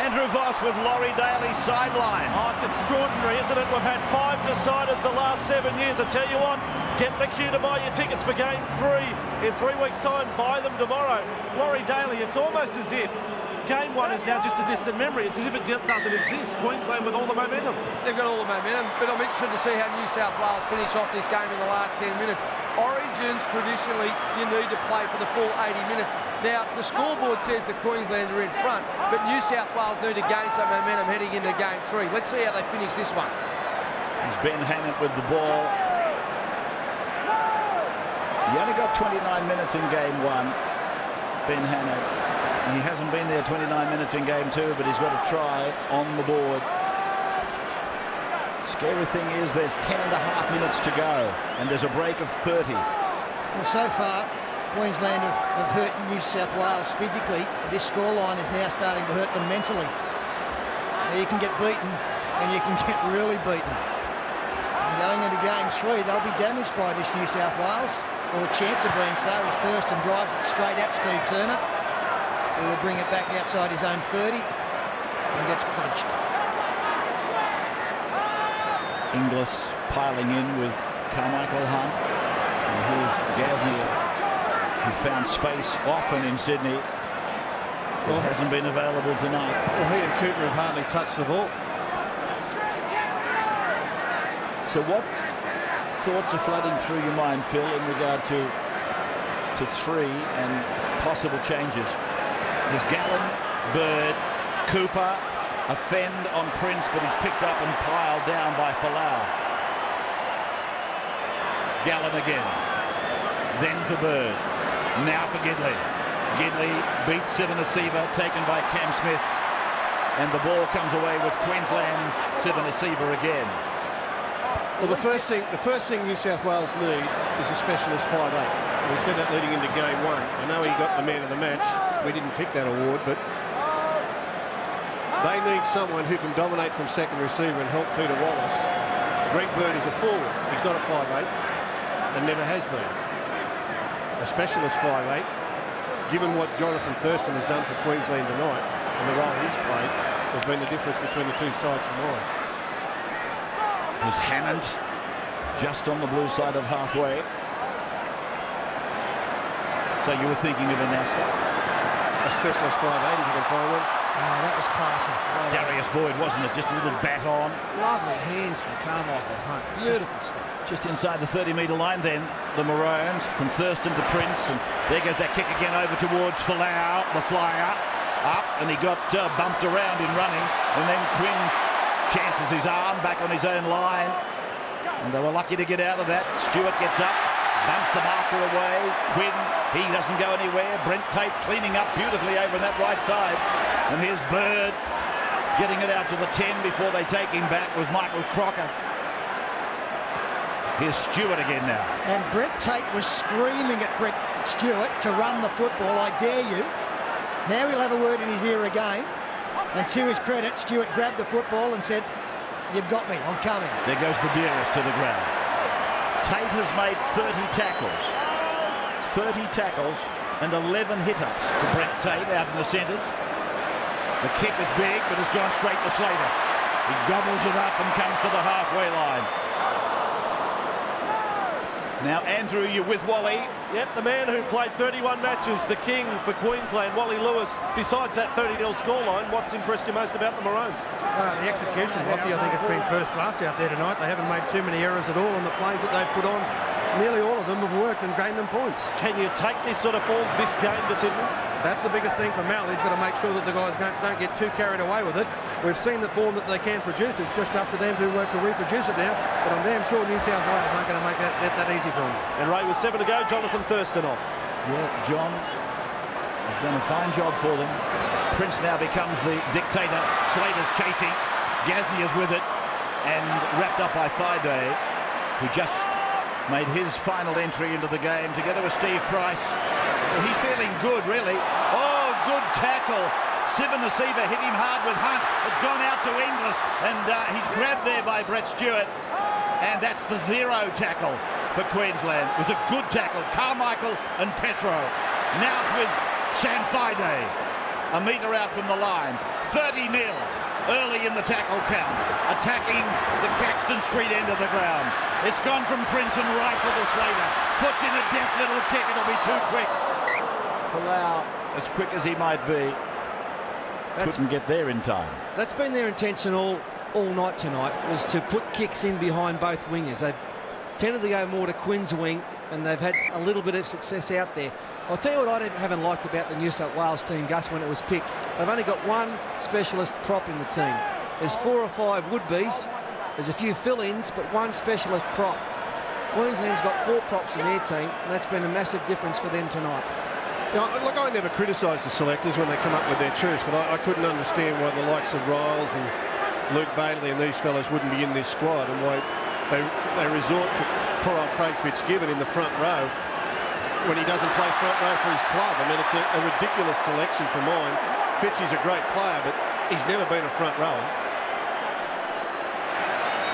Andrew Voss with Laurie Daley sideline. Oh, it's extraordinary, isn't it? We've had five deciders the last seven years. I tell you what, get the queue to buy your tickets for game three in three weeks' time. Buy them tomorrow. Laurie Daley, it's almost as if game one is now just a distant memory. It's as if it doesn't exist. Queensland with all the momentum. They've got all the momentum, but I'm interested to see how New South Wales finish off this game in the last 10 minutes. Origins, traditionally, you need to play for the full 80 minutes. Now, the scoreboard says that Queensland are in front, but New South Wales need to gain some momentum heading into game three. Let's see how they finish this one. He's Ben Hannant with the ball. He only got 29 minutes in game one, Ben Hannant. He hasn't been there 29 minutes in game two, but he's got a try on the board. Scary thing is there's 10 and a half minutes to go, and there's a break of 30. Well, so far, Queensland have, have hurt New South Wales physically. This scoreline is now starting to hurt them mentally. Now you can get beaten, and you can get really beaten. And going into game three, they'll be damaged by this New South Wales, or a chance of being so, as Thurston drives it straight at Steve Turner, who will bring it back outside his own 30 and gets crunched. Inglis piling in with Karmichael Hunt. And here's Gasnier, who found space often in Sydney. Well, hasn't been available tonight. Well, he and Cooper have hardly touched the ball. So what thoughts are flooding through your mind, Phil, in regard to to three and possible changes? There's Gallen, Bird, Cooper, a fend on Prince, but he's picked up and piled down by Folau. Gallen again. Then for Bird. Now for Gidley. Gidley beats Civoniceva, taken by Cam Smith. And the ball comes away with Queensland's Civoniceva again. Well, the first thing the first thing New South Wales need is a specialist 5'8". We said that leading into game one. I know he got the man of the match. We didn't pick that award, but they need someone who can dominate from second receiver and help Peter Wallace. Greg Bird is a forward. He's not a 5'8", and never has been. A specialist 5'8", given what Jonathan Thurston has done for Queensland tonight and the role he's played, has been the difference between the two sides for. There's Hannant just on the blue side of halfway. So you were thinking of Anasta? A specialist 5'8", if you can find one. Oh, that was classy. Oh, Darius Boyd, wasn't it? Just a little bat on. Lovely hands from Karmichael Hunt. Beautiful stuff. Just inside the 30-metre line then, the Maroons from Thurston to Prince. And there goes that kick again over towards Folau, the flyer. Up, and he got uh, bumped around in running. And then Quinn chances his arm back on his own line. And they were lucky to get out of that. Stewart gets up, bumps the marker away. Quinn, he doesn't go anywhere. Brent Tate cleaning up beautifully over on that right side. And here's Bird getting it out to the 10 before they take him back with Michael Crocker. Here's Stewart again now. And Brett Tate was screaming at Brett Stewart to run the football, I dare you. Now he'll have a word in his ear again. And to his credit, Stewart grabbed the football and said, you've got me, I'm coming. There goes Buderus to the ground. Tate has made 30 tackles. 30 tackles and 11 hit-ups for Brent Tate out in the centres. The kick is big, but it's gone straight to Slater. He gobbles it up and comes to the halfway line. Now, Andrew, you're with Wally. Yep, the man who played 31 matches, the king for Queensland, Wally Lewis. Besides that 30-0 scoreline, what's impressed you most about the Maroons? Uh, the execution, Lottie, I think it's been first class out there tonight. They haven't made too many errors at all, and the plays that they've put on, nearly all of them have worked and gained them points. Can you take this sort of form this game to Sydney? That's the biggest thing for Mal. He's got to make sure that the guys don't, don't get too carried away with it. We've seen the form that they can produce. It's just up to them to, uh, to reproduce it now. But I'm damn sure New South Wales aren't going to make that, that, that easy for them. And Ray, with seven to go, Jonathan Thurston off. Yeah, John has done a fine job for them. Prince now becomes the dictator. Slater's chasing. Gasnier is with it. And wrapped up by Thaiday, who just made his final entry into the game together with Steve Price. Well, he's feeling good, really. Oh, good tackle. Civoniceva hit him hard with Hunt. It's gone out to Inglis, and uh, he's grabbed there by Brett Stewart. And that's the zero tackle for Queensland. It was a good tackle. Karmichael and Petro. Now it's with Thaiday. A metre out from the line. 30 nil early in the tackle count. Attacking the Caxton Street end of the ground. It's gone from Prince and rifle to Slater. Puts in a deft little kick. It'll be too quick. Folau, as quick as he might be, That's- couldn't get there in time. That's been their intention all, all night tonight, was to put kicks in behind both wingers. They've tended to go more to Quinn's wing, and they've had a little bit of success out there. I'll tell you what I didn't- haven't liked about the New South Wales team, Gus, when it was picked. They've only got one specialist prop in the team. There's four or five would-bes. There's a few fill-ins, but one specialist prop. Queensland's got four props in their team, and that's been a massive difference for them tonight. Now, look, I never criticise the selectors when they come up with their truths, but I, I couldn't understand why the likes of Ryles and Luke Bailey and these fellas wouldn't be in this squad and why they, they resort to poor old Craig Fitzgibbon in the front row when he doesn't play front row for his club. I mean, it's a, a ridiculous selection for mine. Fitz is a great player, but he's never been a front rower.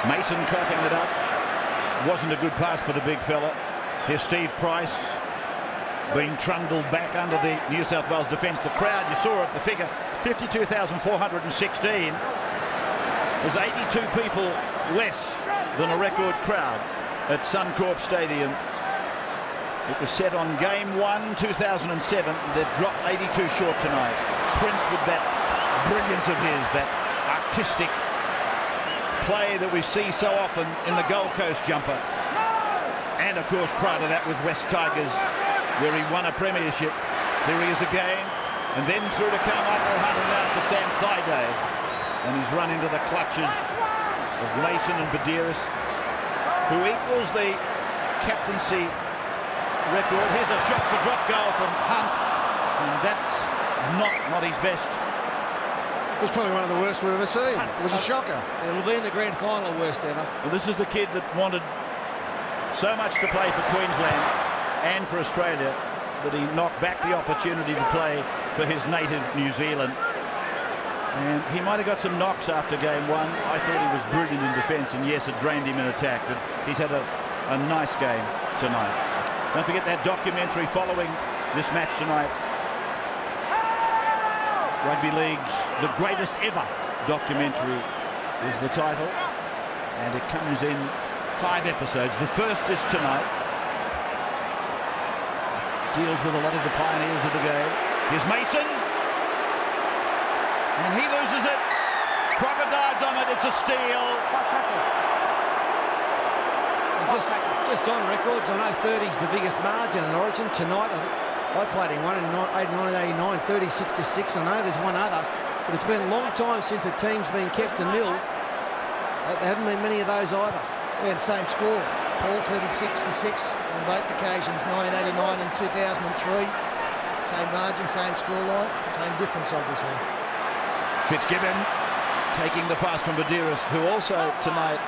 Mason coughing it up. Wasn't a good pass for the big fella. Here's Steve Price being trundled back under the New South Wales defence. The crowd, you saw it, the figure, 52,416. There's 82 people less than a record crowd at Suncorp Stadium. It was set on game one, 2007. They've dropped 82 short tonight. Prince with that brilliance of his, that artistic play that we see so often in the Gold Coast jumper. And of course, prior to that with West Tigers, where he won a premiership. Here he is again. And then through to Karmichael Hunter now for Sam Thaiday. And he's run into the clutches of Mason and Buderus, who equals the captaincy record. Here's a shot for drop goal from Hunt. And that's not, not his best. It was probably one of the worst we've ever seen. It was a shocker. It'll be in the grand final, worst ever. Well, this is the kid that wanted so much to play for Queensland and for Australia that he knocked back the opportunity to play for his native New Zealand. And he might have got some knocks after game one. I thought he was brilliant in defence, and yes, it drained him in attack, but he's had a, a nice game tonight. Don't forget that documentary following this match tonight. Rugby League's The Greatest Ever documentary is the title, and it comes in five episodes. The first is tonight. Deals with a lot of the pioneers of the game. Here's Mason. And he loses it. Crocodiles on it. It's a steal. Just, just on records, I know 30's the biggest margin in Origin. Tonight, I, think I played in one in 1989, 36 to 6. I know there's one other, but it's been a long time since a team's been kept to nil. There haven't been many of those either. Yeah, the same score. Paul 36 to 6 on both occasions, 1989 and 2003. Same margin, same scoreline, same difference, obviously. Fitzgibbon taking the pass from Buderus, who also tonight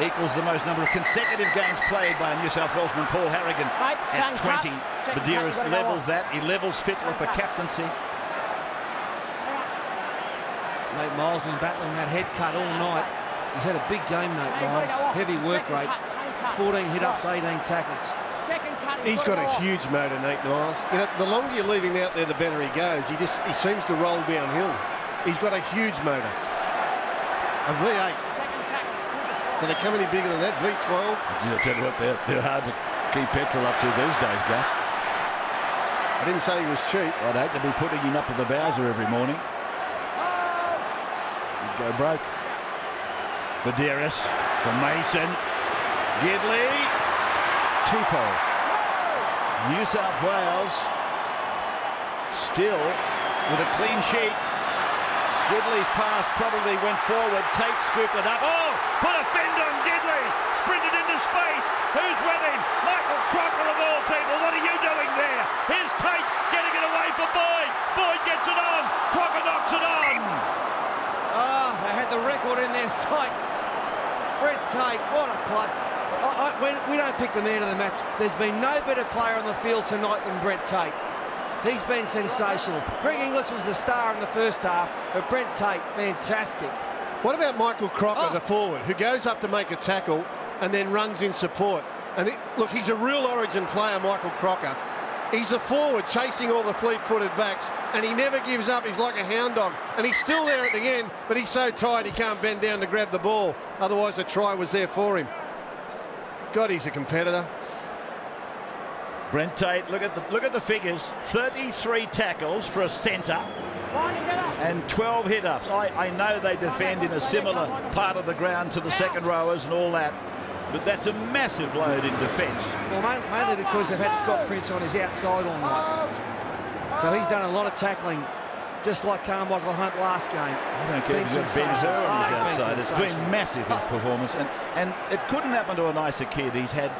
equals the most number of consecutive games played by a New South Welshman, Paul Harragon, Mate, at 20. Second Buderus cut, levels that. He levels Fittler for captaincy. Nate Myles been battling that head cut all night. He's had a big game, Nate Myles. Heavy work rate. 14 hit-ups, 18 tackles. Second cut. He's got a huge motor, Nate Myles. You know, the longer you leave him out there, the better he goes. He just he seems to roll downhill. He's got a huge motor. A V8. Do they come any bigger than that? V12? I'll tell you what, they're, they're hard to keep petrol up to these days, Gus. I didn't say he was cheap. I'd hate to be putting him up to the Bowser every morning. He'd go broke. Buderus for Mason. Gidley. Tupou. New South Wales still with a clean sheet. Gidley's pass probably went forward. Tate scooped it up. Oh, put a fend on Gidley. Sprinted into space. Who's with him? Michael Crocker of all people. What are you doing there? Here's Tate getting it away for Boyd. Boyd gets it on. Crocker knocks it on. Ah, they had the record in their sights. Brent Tate, what a play. I, I, we, we don't pick the man of the match. There's been no better player on the field tonight than Brent Tate. He's been sensational. Greg Inglis was the star in the first half, but Brent Tate, fantastic. What about Michael Crocker, Oh. the forward, who goes up to make a tackle and then runs in support? And he- look, he's a real origin player, Michael Crocker. He's a forward chasing all the fleet-footed backs, and he never gives up. He's like a hound dog, and he's still there at the end, but he's so tired he can't bend down to grab the ball. Otherwise, the try was there for him. God, he's a competitor. Brent Tate, look at the look at the figures. 33 tackles for a centre and 12 hit-ups. I, I know they defend in a similar part of the ground to the second rowers and all that, but that's a massive load in defence. Well, mainly because they've had Scott Prince on his outside all night. So he's done a lot of tackling, just like Karmichael Hunt last game. I don't care Been if you've got Ben sensational. Hur on ah, his he's been outside. It's been massive, his performance. And, and it couldn't happen to a nicer kid. He's had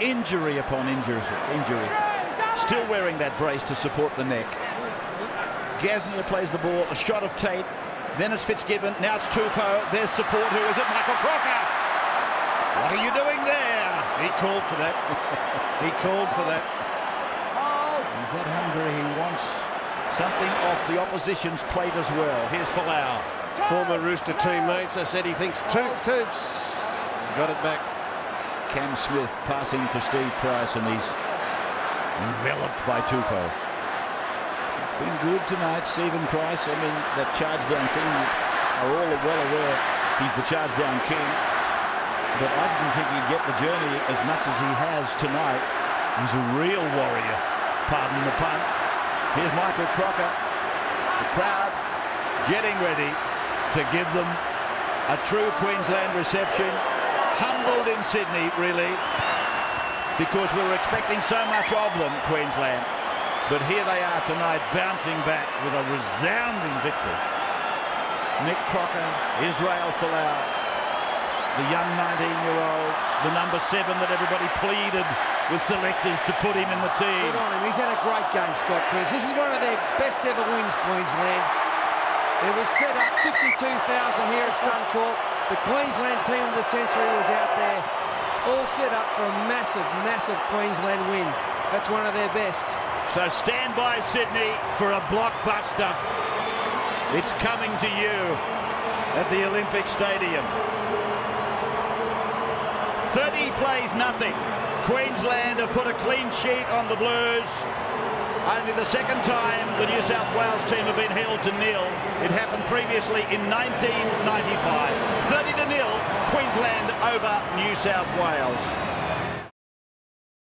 injury upon injury. injury. Still wearing that brace to support the neck. Gasnier plays the ball. A shot of Tate. Then it's Fitzgibbon. Now it's Tupou. There's support. Who is it? Michael Crocker. What are you doing there? He called for that. he called for that. He's that hungry. He wants something off the opposition's plate as well. Here's Folau. Former Rooster teammates, I said he thinks toops, toops. Got it back. Cam Smith passing for Steve Price, and he's enveloped by Tupou. It's been good tonight, Stephen Price. I mean, that charge down thing are all well aware he's the charge down king. But I didn't think he'd get the journey as much as he has tonight. He's a real warrior, pardon the pun. Here's Michael Crocker. The crowd getting ready to give them a true Queensland reception. Humbled in Sydney, really, because we were expecting so much of them, Queensland. But here they are tonight, bouncing back with a resounding victory. Nick Crocker, Israel Folau, the young 19-year-old, the number seven that everybody pleaded with selectors to put him in the team. Good on him. He's had a great game, Scott Prince. This is one of their best ever wins, Queensland. It was set up 52,000 here at Suncorp. The Queensland team of the century was out there, all set up for a massive, massive Queensland win. That's one of their best. So stand by, Sydney, for a blockbuster. It's coming to you at the Olympic Stadium. 30 plays nothing. Queensland have put a clean sheet on the Blues. Only the second time the New South Wales team have been held to nil. It happened previously in 1995. 30 to nil, Queensland over New South Wales.